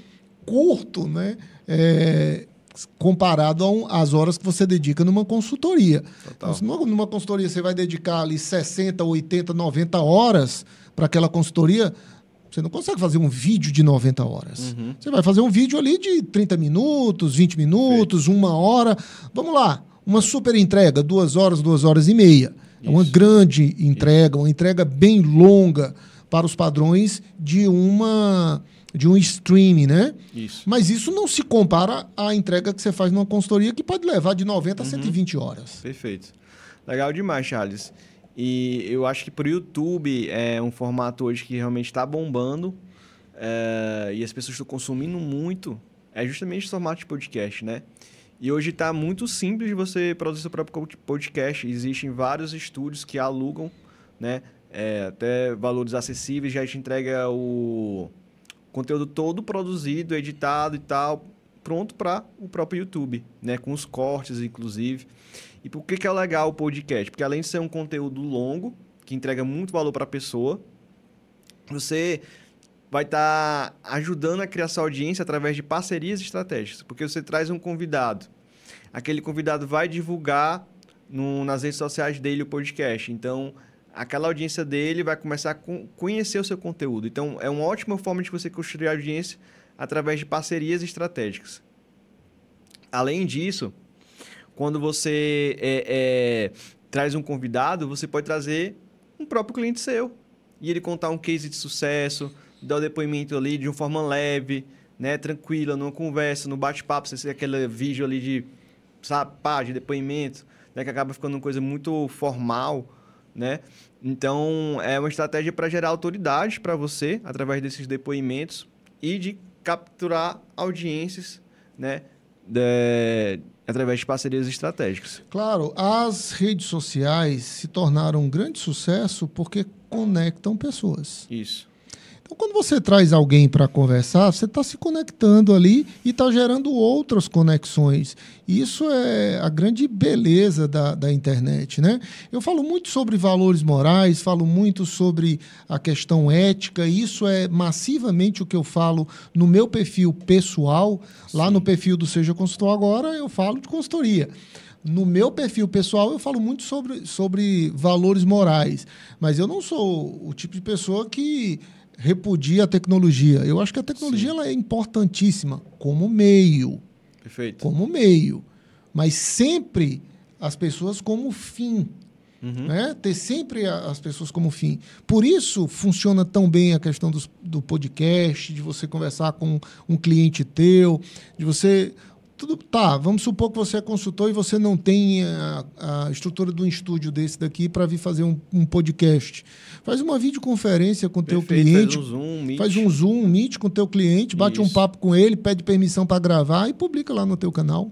curto, né? É, comparado às horas que você dedica numa consultoria. Então, numa, numa consultoria você vai dedicar ali 60, 80, 90 horas para aquela consultoria, você não consegue fazer um vídeo de 90 horas. Uhum. Você vai fazer um vídeo ali de 30 minutos, 20 minutos, uma hora. Vamos lá, uma super entrega, duas horas, duas horas e meia. Isso. É uma grande entrega, Isso. uma entrega bem longa para os padrões de uma de um streaming, né? Isso. Mas isso não se compara à entrega que você faz numa consultoria que pode levar de 90 uhum. a 120 horas. Perfeito. Legal demais, Charles. E eu acho que para o YouTube é um formato hoje que realmente está bombando é, e as pessoas estão consumindo muito. É justamente o formato de podcast, né? E hoje está muito simples de você produzir seu próprio podcast. Existem vários estúdios que alugam, né? É, até valores acessíveis, já te entrega o conteúdo todo produzido, editado e tal, pronto para o próprio YouTube, né? Com os cortes, inclusive. E por que, que é legal o podcast? Porque além de ser um conteúdo longo, que entrega muito valor para a pessoa, você vai estar tá ajudando a criar sua audiência através de parcerias estratégicas. Porque você traz um convidado. Aquele convidado vai divulgar no, nas redes sociais dele o podcast. Então, aquela audiência dele vai começar a conhecer o seu conteúdo. Então, é uma ótima forma de você construir a audiência através de parcerias estratégicas. Além disso, quando você é, é, traz um convidado, você pode trazer um próprio cliente seu e ele contar um case de sucesso, dar o depoimento ali de uma forma leve, né, tranquila, numa conversa, no bate-papo, você aquele vídeo ali de, sabe, pá, de depoimento, né, que acaba ficando uma coisa muito formal, né? Então, é uma estratégia para gerar autoridade para você, através desses depoimentos, e de capturar audiências, né? De, através de parcerias estratégicas. Claro, as redes sociais se tornaram um grande sucesso porque conectam pessoas. Isso. Então, quando você traz alguém para conversar, você está se conectando ali e está gerando outras conexões. Isso é a grande beleza da, da internet. Né? Eu falo muito sobre valores morais, falo muito sobre a questão ética, isso é massivamente o que eu falo no meu perfil pessoal. Sim. Lá no perfil do Seja Consultor Agora, eu falo de consultoria. No meu perfil pessoal, eu falo muito sobre, sobre valores morais, mas eu não sou o tipo de pessoa que repudia a tecnologia. Eu acho que a tecnologia ela é importantíssima como meio. Perfeito. Como meio. Mas sempre as pessoas como fim. Uhum. Né? Ter sempre as pessoas como fim. Por isso funciona tão bem a questão dos, do podcast, de você conversar com um cliente teu, de você tudo tá, vamos supor que você é consultor e você não tem a, a estrutura de um estúdio desse daqui para vir fazer um, um, podcast. Faz uma videoconferência com o teu cliente. Faz um Zoom, Meet. Faz um Zoom, um Meet com o teu cliente, bate Isso. um papo com ele, pede permissão para gravar e publica lá no teu canal.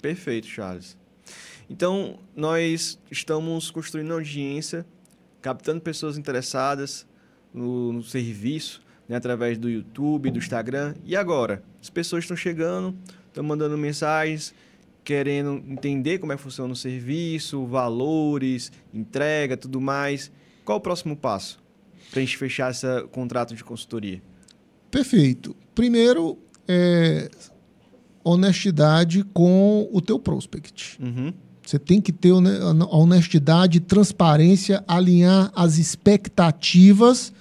Perfeito, Charles. Então, nós estamos construindo audiência, captando pessoas interessadas no, no serviço, né, através do YouTube, do Instagram. E agora? As pessoas estão chegando, estão mandando mensagens querendo entender como é que funciona o serviço, valores, entrega, tudo mais. Qual o próximo passo para a gente fechar esse contrato de consultoria? Perfeito. Primeiro, é honestidade com o teu prospect. Uhum. Você tem que ter a honestidade, transparência, alinhar as expectativas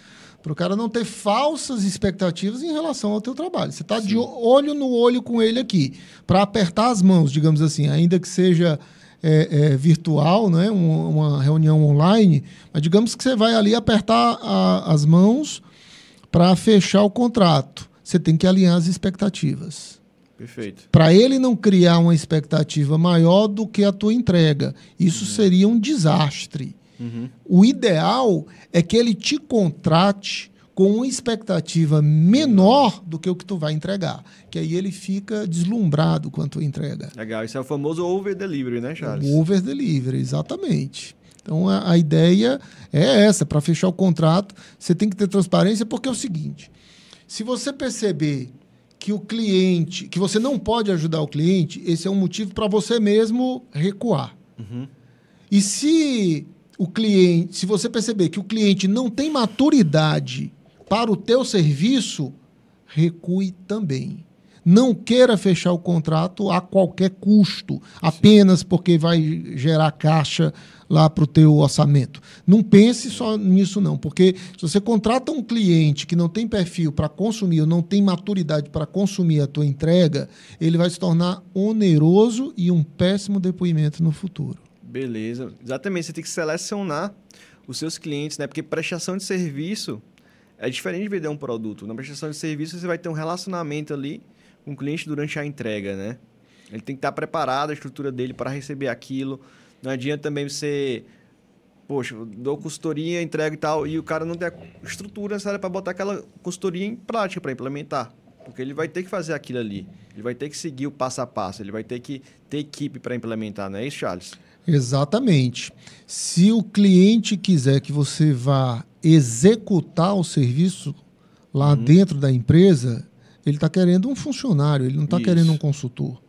para o cara não ter falsas expectativas em relação ao teu trabalho. Você está de olho no olho com ele aqui, para apertar as mãos, digamos assim, ainda que seja é, é, virtual, né? uma, uma reunião online, mas digamos que você vai ali apertar a, as mãos para fechar o contrato. Você tem que alinhar as expectativas. Perfeito. Para ele não criar uma expectativa maior do que a tua entrega. Isso uhum. seria um desastre. Uhum. O ideal é que ele te contrate com uma expectativa menor do que o que tu vai entregar. Que aí ele fica deslumbrado quanto a entrega. Legal, isso é o famoso over delivery, né, Charles? O over delivery, exatamente. Então a, a ideia é essa, para fechar o contrato, você tem que ter transparência, porque é o seguinte: se você perceber que o cliente, que você não pode ajudar o cliente, esse é um motivo para você mesmo recuar. Uhum. E se o cliente, se você perceber que o cliente não tem maturidade para o teu serviço, recue também. Não queira fechar o contrato a qualquer custo, apenas porque vai gerar caixa lá para o teu orçamento. Não pense só nisso não, porque se você contrata um cliente que não tem perfil para consumir, ou não tem maturidade para consumir a tua entrega, ele vai se tornar oneroso e um péssimo depoimento no futuro. Beleza. Exatamente, você tem que selecionar os seus clientes, né? Porque prestação de serviço é diferente de vender um produto. Na prestação de serviço, você vai ter um relacionamento ali com o cliente durante a entrega, né? Ele tem que estar preparado, a estrutura dele para receber aquilo. Não adianta também você, poxa, dou consultoria, entrega e tal, e o cara não tem a estrutura necessária para botar aquela consultoria em prática, para implementar. Porque ele vai ter que fazer aquilo ali. Ele vai ter que seguir o passo a passo. Ele vai ter que ter equipe para implementar, não é isso, Charles? Exatamente. Se o cliente quiser que você vá executar o serviço lá uhum. dentro da empresa, ele está querendo um funcionário, ele não está querendo um consultor.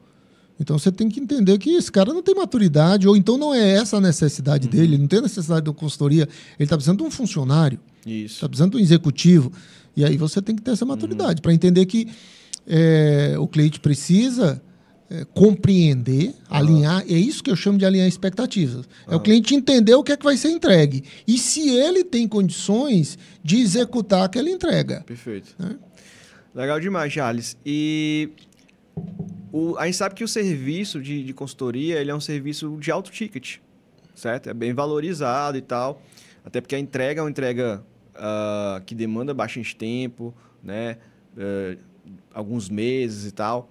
Então você tem que entender que esse cara não tem maturidade, ou então não é essa a necessidade uhum. dele, ele não tem necessidade de uma consultoria, ele está precisando de um funcionário. Está precisando de um executivo. E aí você tem que ter essa maturidade uhum. para entender que é, o cliente precisa é, compreender, ah. alinhar. É isso que eu chamo de alinhar expectativas. É o cliente entender o que é que vai ser entregue. E se ele tem condições de executar aquela entrega. Perfeito. Né? Legal demais, Charles. E o, a gente sabe que o serviço de, de consultoria ele é um serviço de alto ticket, certo? É bem valorizado e tal. Até porque a entrega é uma entrega uh, que demanda bastante tempo, né? Uh, alguns meses e tal.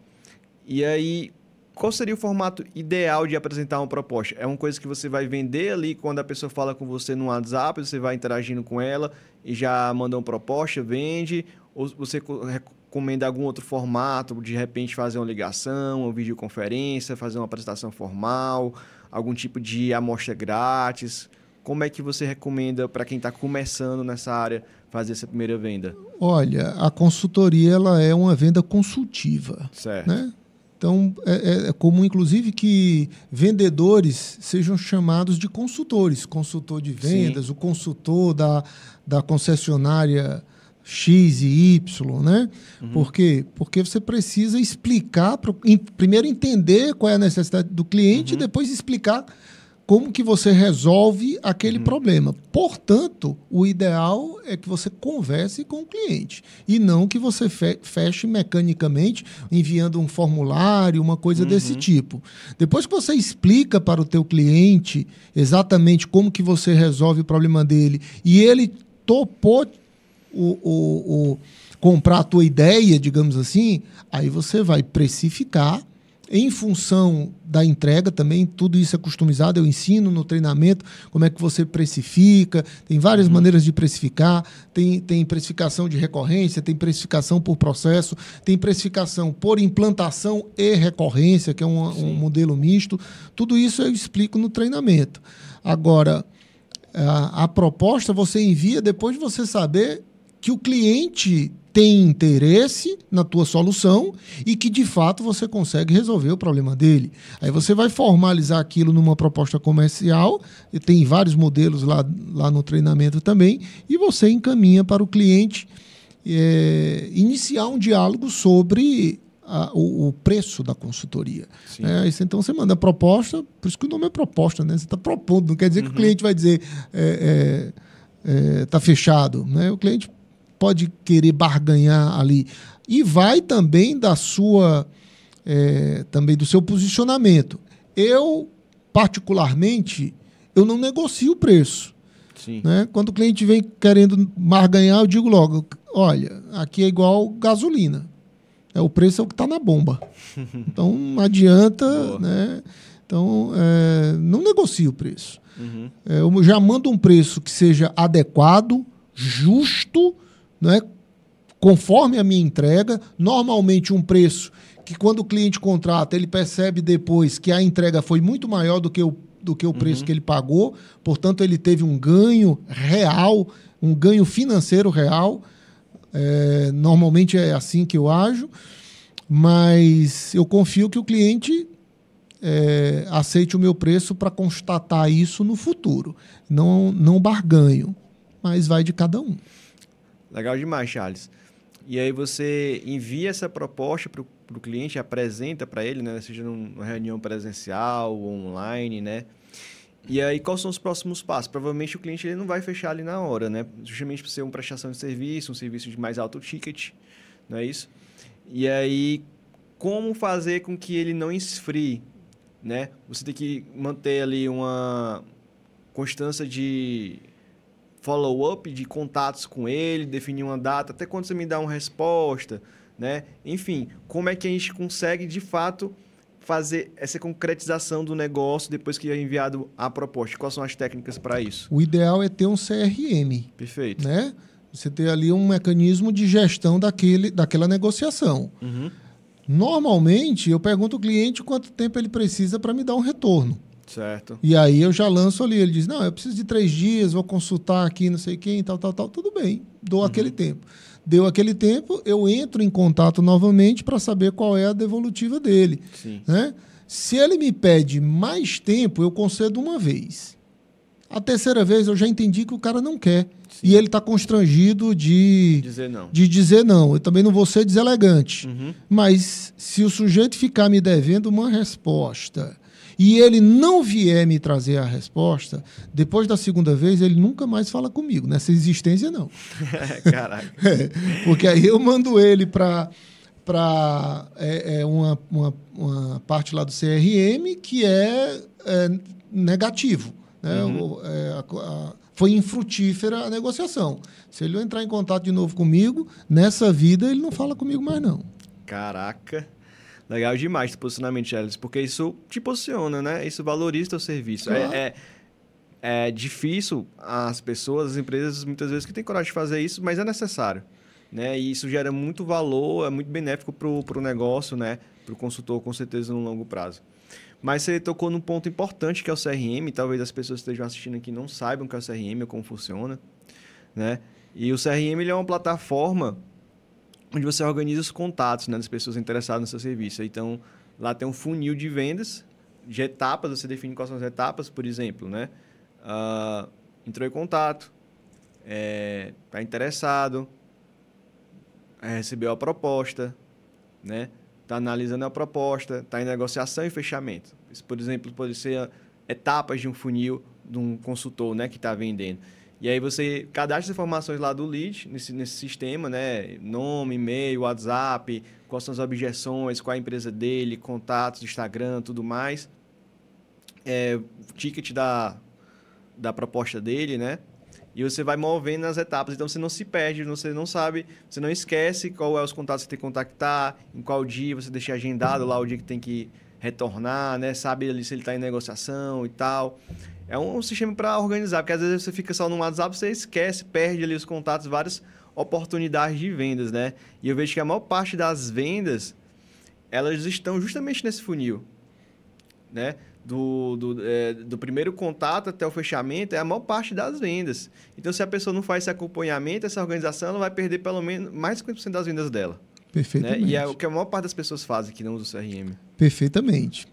E aí, qual seria o formato ideal de apresentar uma proposta? É uma coisa que você vai vender ali quando a pessoa fala com você no WhatsApp, você vai interagindo com ela e já manda uma proposta, vende? Ou você recomenda algum outro formato, de repente fazer uma ligação, uma videoconferência, fazer uma apresentação formal, algum tipo de amostra grátis? Como é que você recomenda para quem está começando nessa área fazer essa primeira venda? Olha, a consultoria ela é uma venda consultiva. Certo. Né? Então, é, é, é, comum, inclusive, que vendedores sejam chamados de consultores. Consultor de vendas, Sim. o consultor da, da concessionária X e Y, né? Uhum. Por quê? Porque você precisa explicar, primeiro entender qual é a necessidade do cliente, uhum. e depois explicar como que você resolve aquele uhum. problema. Portanto, o ideal é que você converse com o cliente e não que você feche mecanicamente enviando um formulário, uma coisa uhum. desse tipo. Depois que você explica para o teu cliente exatamente como que você resolve o problema dele e ele topou o, o, o comprar a tua ideia, digamos assim, aí você vai precificar em função da entrega também, tudo isso é customizado, eu ensino no treinamento como é que você precifica, tem várias uhum. maneiras de precificar, tem, tem precificação de recorrência, tem precificação por processo, tem precificação por implantação e recorrência, que é um, um modelo misto, tudo isso eu explico no treinamento. Agora, a, a proposta você envia depois de você saber que o cliente tem interesse na tua solução e que de fato você consegue resolver o problema dele. Aí você vai formalizar aquilo numa proposta comercial, e tem vários modelos lá, lá no treinamento também, e você encaminha para o cliente é, iniciar um diálogo sobre a, o, o, preço da consultoria. É, isso, então você manda a proposta, por isso que o nome é proposta, né? Você está propondo, não quer dizer uhum. que o uhum. cliente vai dizer está é, é, tá fechado. Né? O cliente pode querer barganhar ali. E vai também da sua é, também do seu posicionamento. Eu, particularmente, eu não negocio o preço. Sim. Né? Quando o cliente vem querendo barganhar, eu digo logo: olha, aqui é igual gasolina. É, o preço é o que está na bomba. <laughs> Então não adianta, né? Então é, não negocio o preço. Uhum. É, eu já mando um preço que seja adequado, justo né, conforme a minha entrega, normalmente um preço que quando o cliente contrata, ele percebe depois que a entrega foi muito maior do que o, do que o preço uhum. que ele pagou, portanto ele teve um ganho real, um ganho financeiro real. É, normalmente é assim que eu ajo, mas eu confio que o cliente é, aceite o meu preço para constatar isso no futuro. Não, não barganho, mas vai de cada um. Legal demais, Charles. E aí você envia essa proposta para o cliente, apresenta para ele, né? Seja numa reunião presencial ou online, né? E aí, quais são os próximos passos? Provavelmente o cliente ele não vai fechar ali na hora, né? Justamente por ser uma prestação de serviço, um serviço de mais alto ticket, não é isso? E aí, como fazer com que ele não esfrie, né? Você tem que manter ali uma constância de follow-up de contatos com ele, definir uma data, até quando você me dá uma resposta, né? Enfim, como é que a gente consegue de fato fazer essa concretização do negócio depois que é enviado a proposta? Quais são as técnicas para isso? O ideal é ter um CRM. Perfeito. Né? Você ter ali um mecanismo de gestão daquele, daquela negociação. Uhum. Normalmente, eu pergunto ao cliente quanto tempo ele precisa para me dar um retorno. Certo. E aí eu já lanço ali. Ele diz: Não, eu preciso de três dias, vou consultar aqui, não sei quem, tal, tal, tal. Tudo bem, dou uhum. aquele tempo. Deu aquele tempo, eu entro em contato novamente para saber qual é a devolutiva dele. Sim. Né? Se ele me pede mais tempo, eu concedo uma vez. A terceira vez eu já entendi que o cara não quer. Sim. E ele está constrangido de dizer não. de dizer não. Eu também não vou ser deselegante. Uhum. Mas se o sujeito ficar me devendo uma resposta e ele não vier me trazer a resposta, depois da segunda vez ele nunca mais fala comigo. Nessa existência, não. <laughs> Caraca. É, <laughs> porque aí eu mando ele para para é, é uma, uma, uma, parte lá do CRM que é, é negativo. Né? Uhum. É, a, a, foi infrutífera a negociação. Se ele entrar em contato de novo comigo, nessa vida ele não fala comigo mais, não. Caraca. Legal demais esse posicionamento, Charles, porque isso te posiciona, né? Isso valoriza o serviço. Claro. É, é, é, difícil as pessoas, as empresas, muitas vezes, que têm coragem de fazer isso, mas é necessário. Né? E isso gera muito valor, é muito benéfico para o negócio, né? para o consultor, com certeza, no longo prazo. Mas você tocou num ponto importante que é o CRM. Talvez as pessoas que estejam assistindo aqui não saibam o que é o CRM ou como funciona, né? E o CRM ele é uma plataforma onde você organiza os contatos né, das pessoas interessadas no seu serviço. Então, lá tem um funil de vendas, de etapas, você define quais são as etapas, por exemplo, né? Uh, entrou em contato, está é, tá interessado, é, recebeu a proposta, né? Está analisando a proposta, está em negociação e fechamento. Isso, por exemplo, pode ser etapas de um funil de um consultor né, que está vendendo. E aí você cadastra as informações lá do lead, nesse, nesse sistema, né? Nome, e-mail, WhatsApp, quais são as objeções, qual é a empresa dele, contatos, Instagram, tudo mais. É, ticket da, da proposta dele, né? E você vai movendo nas etapas. Então você não se perde, você não sabe, você não esquece qual é os contatos que tem que contactar, em qual dia você deixa agendado lá o dia que tem que retornar, né? Sabe ali se ele está em negociação e tal. É um sistema para organizar, porque às vezes você fica só no WhatsApp, você esquece, perde ali os contatos, várias oportunidades de vendas, né? E eu vejo que a maior parte das vendas, elas estão justamente nesse funil, né? Do, do, é, do primeiro contato até o fechamento é a maior parte das vendas. Então, se a pessoa não faz esse acompanhamento, essa organização, ela vai perder pelo menos mais de 50% das vendas dela. Perfeitamente. Né? E é o que a maior parte das pessoas fazem que não usa o CRM. Perfeitamente.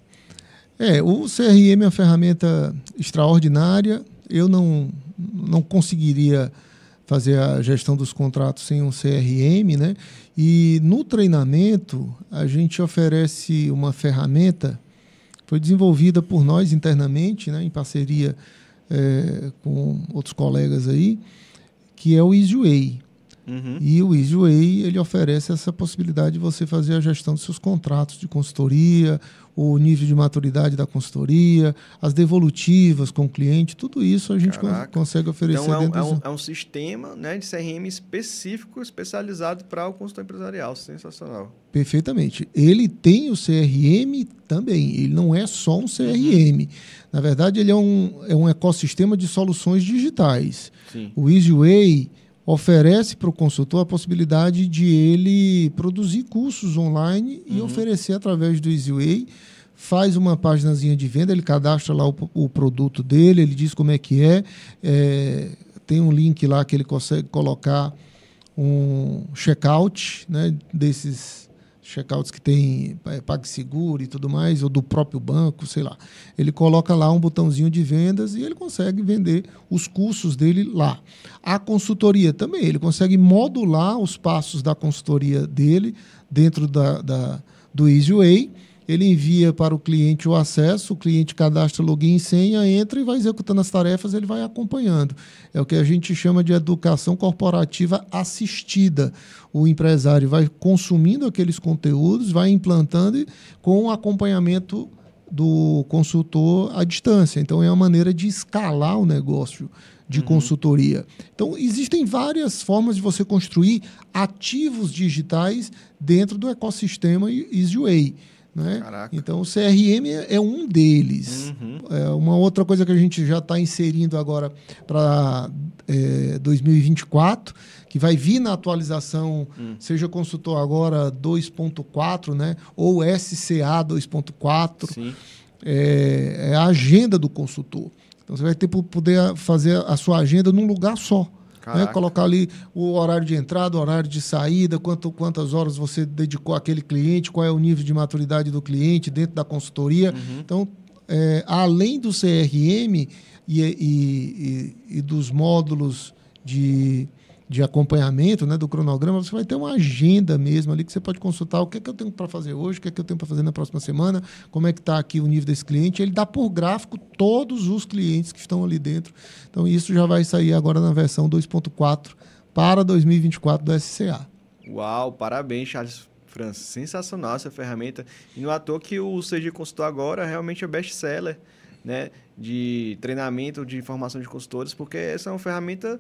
É, o CRM é uma ferramenta extraordinária. Eu não, não conseguiria fazer a gestão dos contratos sem um CRM, né? E no treinamento a gente oferece uma ferramenta foi desenvolvida por nós internamente, né, em parceria é, com outros colegas aí, que é o EasyWay. Uhum. E o EasyWay ele oferece essa possibilidade de você fazer a gestão dos seus contratos de consultoria, o nível de maturidade da consultoria, as devolutivas com o cliente, tudo isso a gente consegue oferecer então, é um, dentro é um, é um sistema né, de CRM específico, especializado para o consultor empresarial. Sensacional. Perfeitamente. Ele tem o CRM também, ele não é só um CRM. Uhum. Na verdade, ele é um, é um ecossistema de soluções digitais. Sim. O EasyWay oferece para o consultor a possibilidade de ele produzir cursos online uhum. e oferecer através do EasyWay. Faz uma páginazinha de venda, ele cadastra lá o, o produto dele, ele diz como é que é, é tem um link lá que ele consegue colocar um checkout né, desses checkouts que tem PagSeguro e tudo mais, ou do próprio banco, sei lá. Ele coloca lá um botãozinho de vendas e ele consegue vender os cursos dele lá. A consultoria também, ele consegue modular os passos da consultoria dele dentro da, da do EasyWay ele envia para o cliente o acesso, o cliente cadastra login e senha, entra e vai executando as tarefas, ele vai acompanhando. É o que a gente chama de educação corporativa assistida. O empresário vai consumindo aqueles conteúdos, vai implantando com o acompanhamento do consultor à distância. Então, é uma maneira de escalar o negócio de uhum. consultoria. Então, existem várias formas de você construir ativos digitais dentro do ecossistema EasyWay. Né? Então, o CRM é, é um deles. Uhum. É uma outra coisa que a gente já está inserindo agora para é, 2024, que vai vir na atualização, uhum. seja consultor agora 2.4, né? ou SCA 2.4, é, é a agenda do consultor. Então, você vai ter poder fazer a sua agenda num lugar só. Né? Colocar ali o horário de entrada, o horário de saída, quanto, quantas horas você dedicou àquele cliente, qual é o nível de maturidade do cliente dentro da consultoria. Uhum. Então, é, além do CRM e, e, e, e dos módulos de de acompanhamento né, do cronograma, você vai ter uma agenda mesmo ali que você pode consultar o que, é que eu tenho para fazer hoje, o que, é que eu tenho para fazer na próxima semana, como é que está aqui o nível desse cliente. Ele dá por gráfico todos os clientes que estão ali dentro. Então, isso já vai sair agora na versão 2.4 para 2024 do SCA. Uau, parabéns, Charles França. Sensacional essa ferramenta. E não à toa que o CG Consultor agora realmente é best-seller né, de treinamento de informação de consultores, porque essa é uma ferramenta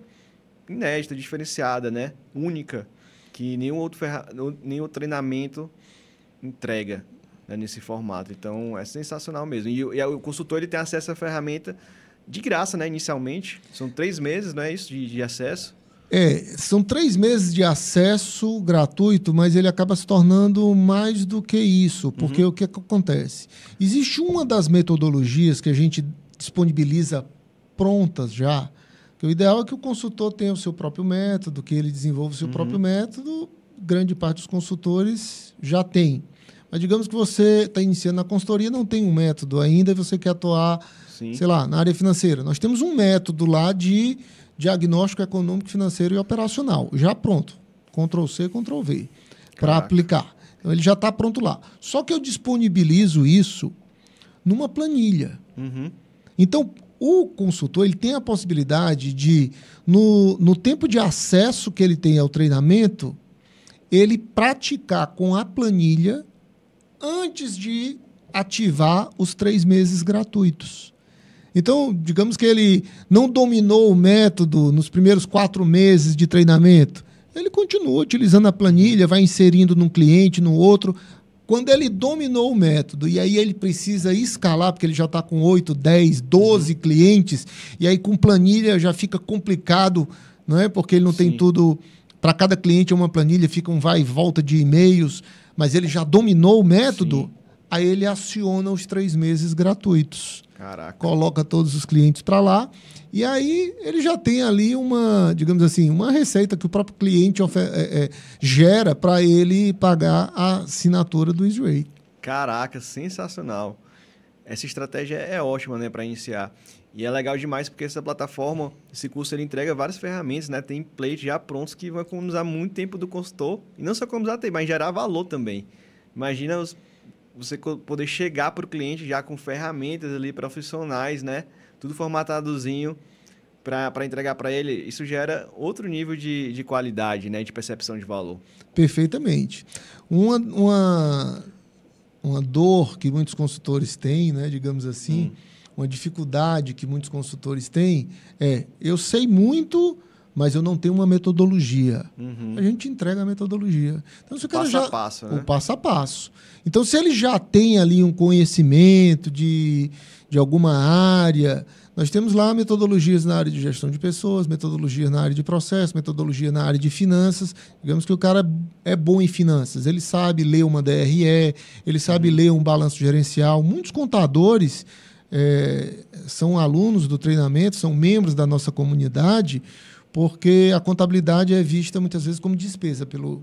inédita, diferenciada, né? Única, que nenhum outro, ferra... nenhum outro treinamento entrega né? nesse formato. Então, é sensacional mesmo. E, e, o consultor ele tem acesso à ferramenta de graça, né? Inicialmente. São três meses, não é isso? De, de acesso. É, são três meses de acesso gratuito, mas ele acaba se tornando mais do que isso, porque uhum. o que, é que acontece? Existe uma das metodologias que a gente disponibiliza prontas já, que o ideal é que o consultor tenha o seu próprio método, que ele desenvolva o seu uhum. próprio método, grande parte dos consultores já tem. Mas digamos que você está iniciando na consultoria, não tem um método ainda, e você quer atuar, Sim. sei lá, na área financeira. Nós temos um método lá de diagnóstico econômico, financeiro e operacional. Já pronto. Ctrl C, Ctrl V. Para aplicar. Então ele já está pronto lá. Só que eu disponibilizo isso numa planilha. Uhum. Então, o consultor ele tem a possibilidade de, no, no tempo de acesso que ele tem ao treinamento, ele praticar com a planilha antes de ativar os três meses gratuitos. Então, digamos que ele não dominou o método nos primeiros quatro meses de treinamento. Ele continua utilizando a planilha, vai inserindo num cliente, no outro. Quando ele dominou o método e aí ele precisa escalar, porque ele já está com 8, 10, 12 uhum. clientes, e aí com planilha já fica complicado, não é? Porque ele não Sim. tem tudo. Para cada cliente é uma planilha, fica um vai e volta de e-mails, mas ele já dominou o método, Sim. aí ele aciona os três meses gratuitos. Caraca. coloca todos os clientes para lá e aí ele já tem ali uma, digamos assim, uma receita que o próprio cliente é, é, gera para ele pagar a assinatura do Easyway. Caraca, sensacional. Essa estratégia é ótima, né, para iniciar. E é legal demais porque essa plataforma, esse curso, ele entrega várias ferramentas, né? Tem templates já prontos que vão economizar muito tempo do consultor. E não só economizar tempo, mas gerar valor também. Imagina os você poder chegar para o cliente já com ferramentas ali profissionais, né? Tudo formatadozinho para entregar para ele. Isso gera outro nível de, de qualidade, né? De percepção de valor. Perfeitamente. Uma, uma, uma dor que muitos consultores têm, né? Digamos assim, hum. uma dificuldade que muitos consultores têm é: eu sei muito mas eu não tenho uma metodologia. Uhum. A gente entrega a metodologia. Então, se o cara passo já, a passo, né? O passo a passo. Então, se ele já tem ali um conhecimento de, de alguma área, nós temos lá metodologias na área de gestão de pessoas, metodologia na área de processo, metodologia na área de finanças. Digamos que o cara é bom em finanças, ele sabe ler uma DRE, ele sabe uhum. ler um balanço gerencial. Muitos contadores é, são alunos do treinamento, são membros da nossa comunidade, porque a contabilidade é vista muitas vezes como despesa pelo,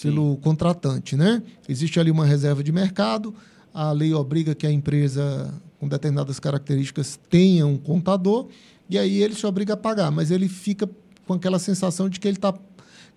pelo contratante. Né? Existe ali uma reserva de mercado, a lei obriga que a empresa com determinadas características tenha um contador, e aí ele se obriga a pagar, mas ele fica com aquela sensação de que ele está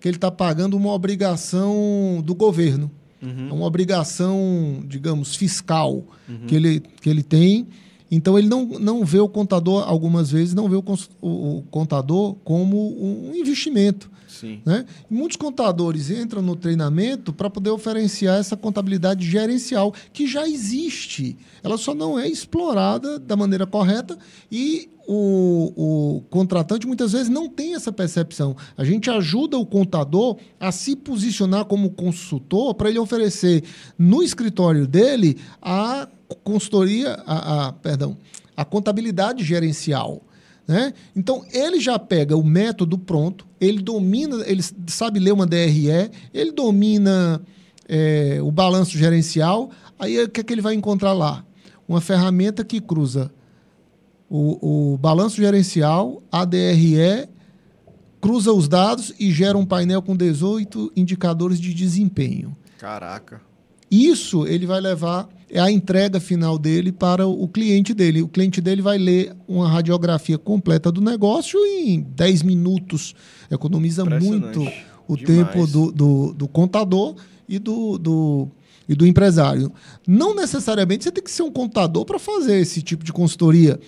que ele está pagando uma obrigação do governo, uhum. uma obrigação, digamos, fiscal uhum. que, ele, que ele tem então ele não, não vê o contador, algumas vezes, não vê o, o, o contador como um investimento. Sim. Né? Muitos contadores entram no treinamento para poder oferenciar essa contabilidade gerencial, que já existe. Ela só não é explorada da maneira correta e o, o, contratante muitas vezes não tem essa percepção. A gente ajuda o contador a se posicionar como consultor para ele oferecer no escritório dele a consultoria, a, a, perdão, a contabilidade gerencial. Né? Então, ele já pega o método pronto, ele domina, ele sabe ler uma DRE, ele domina é, o balanço gerencial, aí o que, é que ele vai encontrar lá? Uma ferramenta que cruza o, o balanço gerencial, a DRE, cruza os dados e gera um painel com 18 indicadores de desempenho. Caraca. Isso ele vai levar é a entrega final dele para o cliente dele. O cliente dele vai ler uma radiografia completa do negócio em 10 minutos. Economiza muito o Demais. tempo do, do, do, contador e do, do, e do empresário. Não necessariamente você tem que ser um contador para fazer esse tipo de consultoria.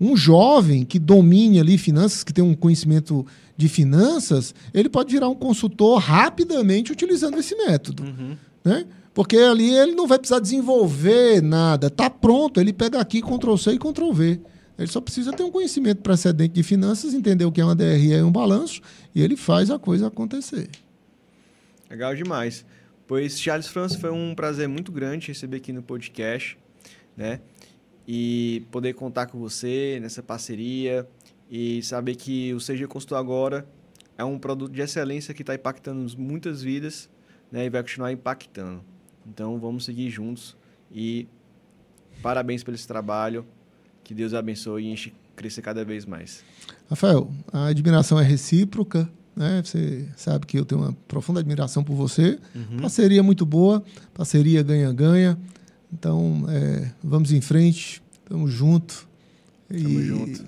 Um jovem que domine ali finanças, que tem um conhecimento de finanças, ele pode virar um consultor rapidamente utilizando esse método. Uhum. Né? Porque ali ele não vai precisar desenvolver nada. Está pronto, ele pega aqui Ctrl C e Ctrl V. Ele só precisa ter um conhecimento precedente de finanças, entender o que é uma DRE e um balanço, e ele faz a coisa acontecer. Legal demais. Pois, Charles França, foi um prazer muito grande receber aqui no podcast, né? E poder contar com você nessa parceria e saber que o CG Consultor agora é um produto de excelência que está impactando muitas vidas né, e vai continuar impactando. Então vamos seguir juntos e parabéns pelo esse trabalho. Que Deus abençoe e enche crescer cada vez mais. Rafael, a admiração é recíproca. Né? Você sabe que eu tenho uma profunda admiração por você. Uhum. Parceria muito boa, parceria ganha-ganha. Então, é, vamos em frente, tamo junto. Tamo e... junto.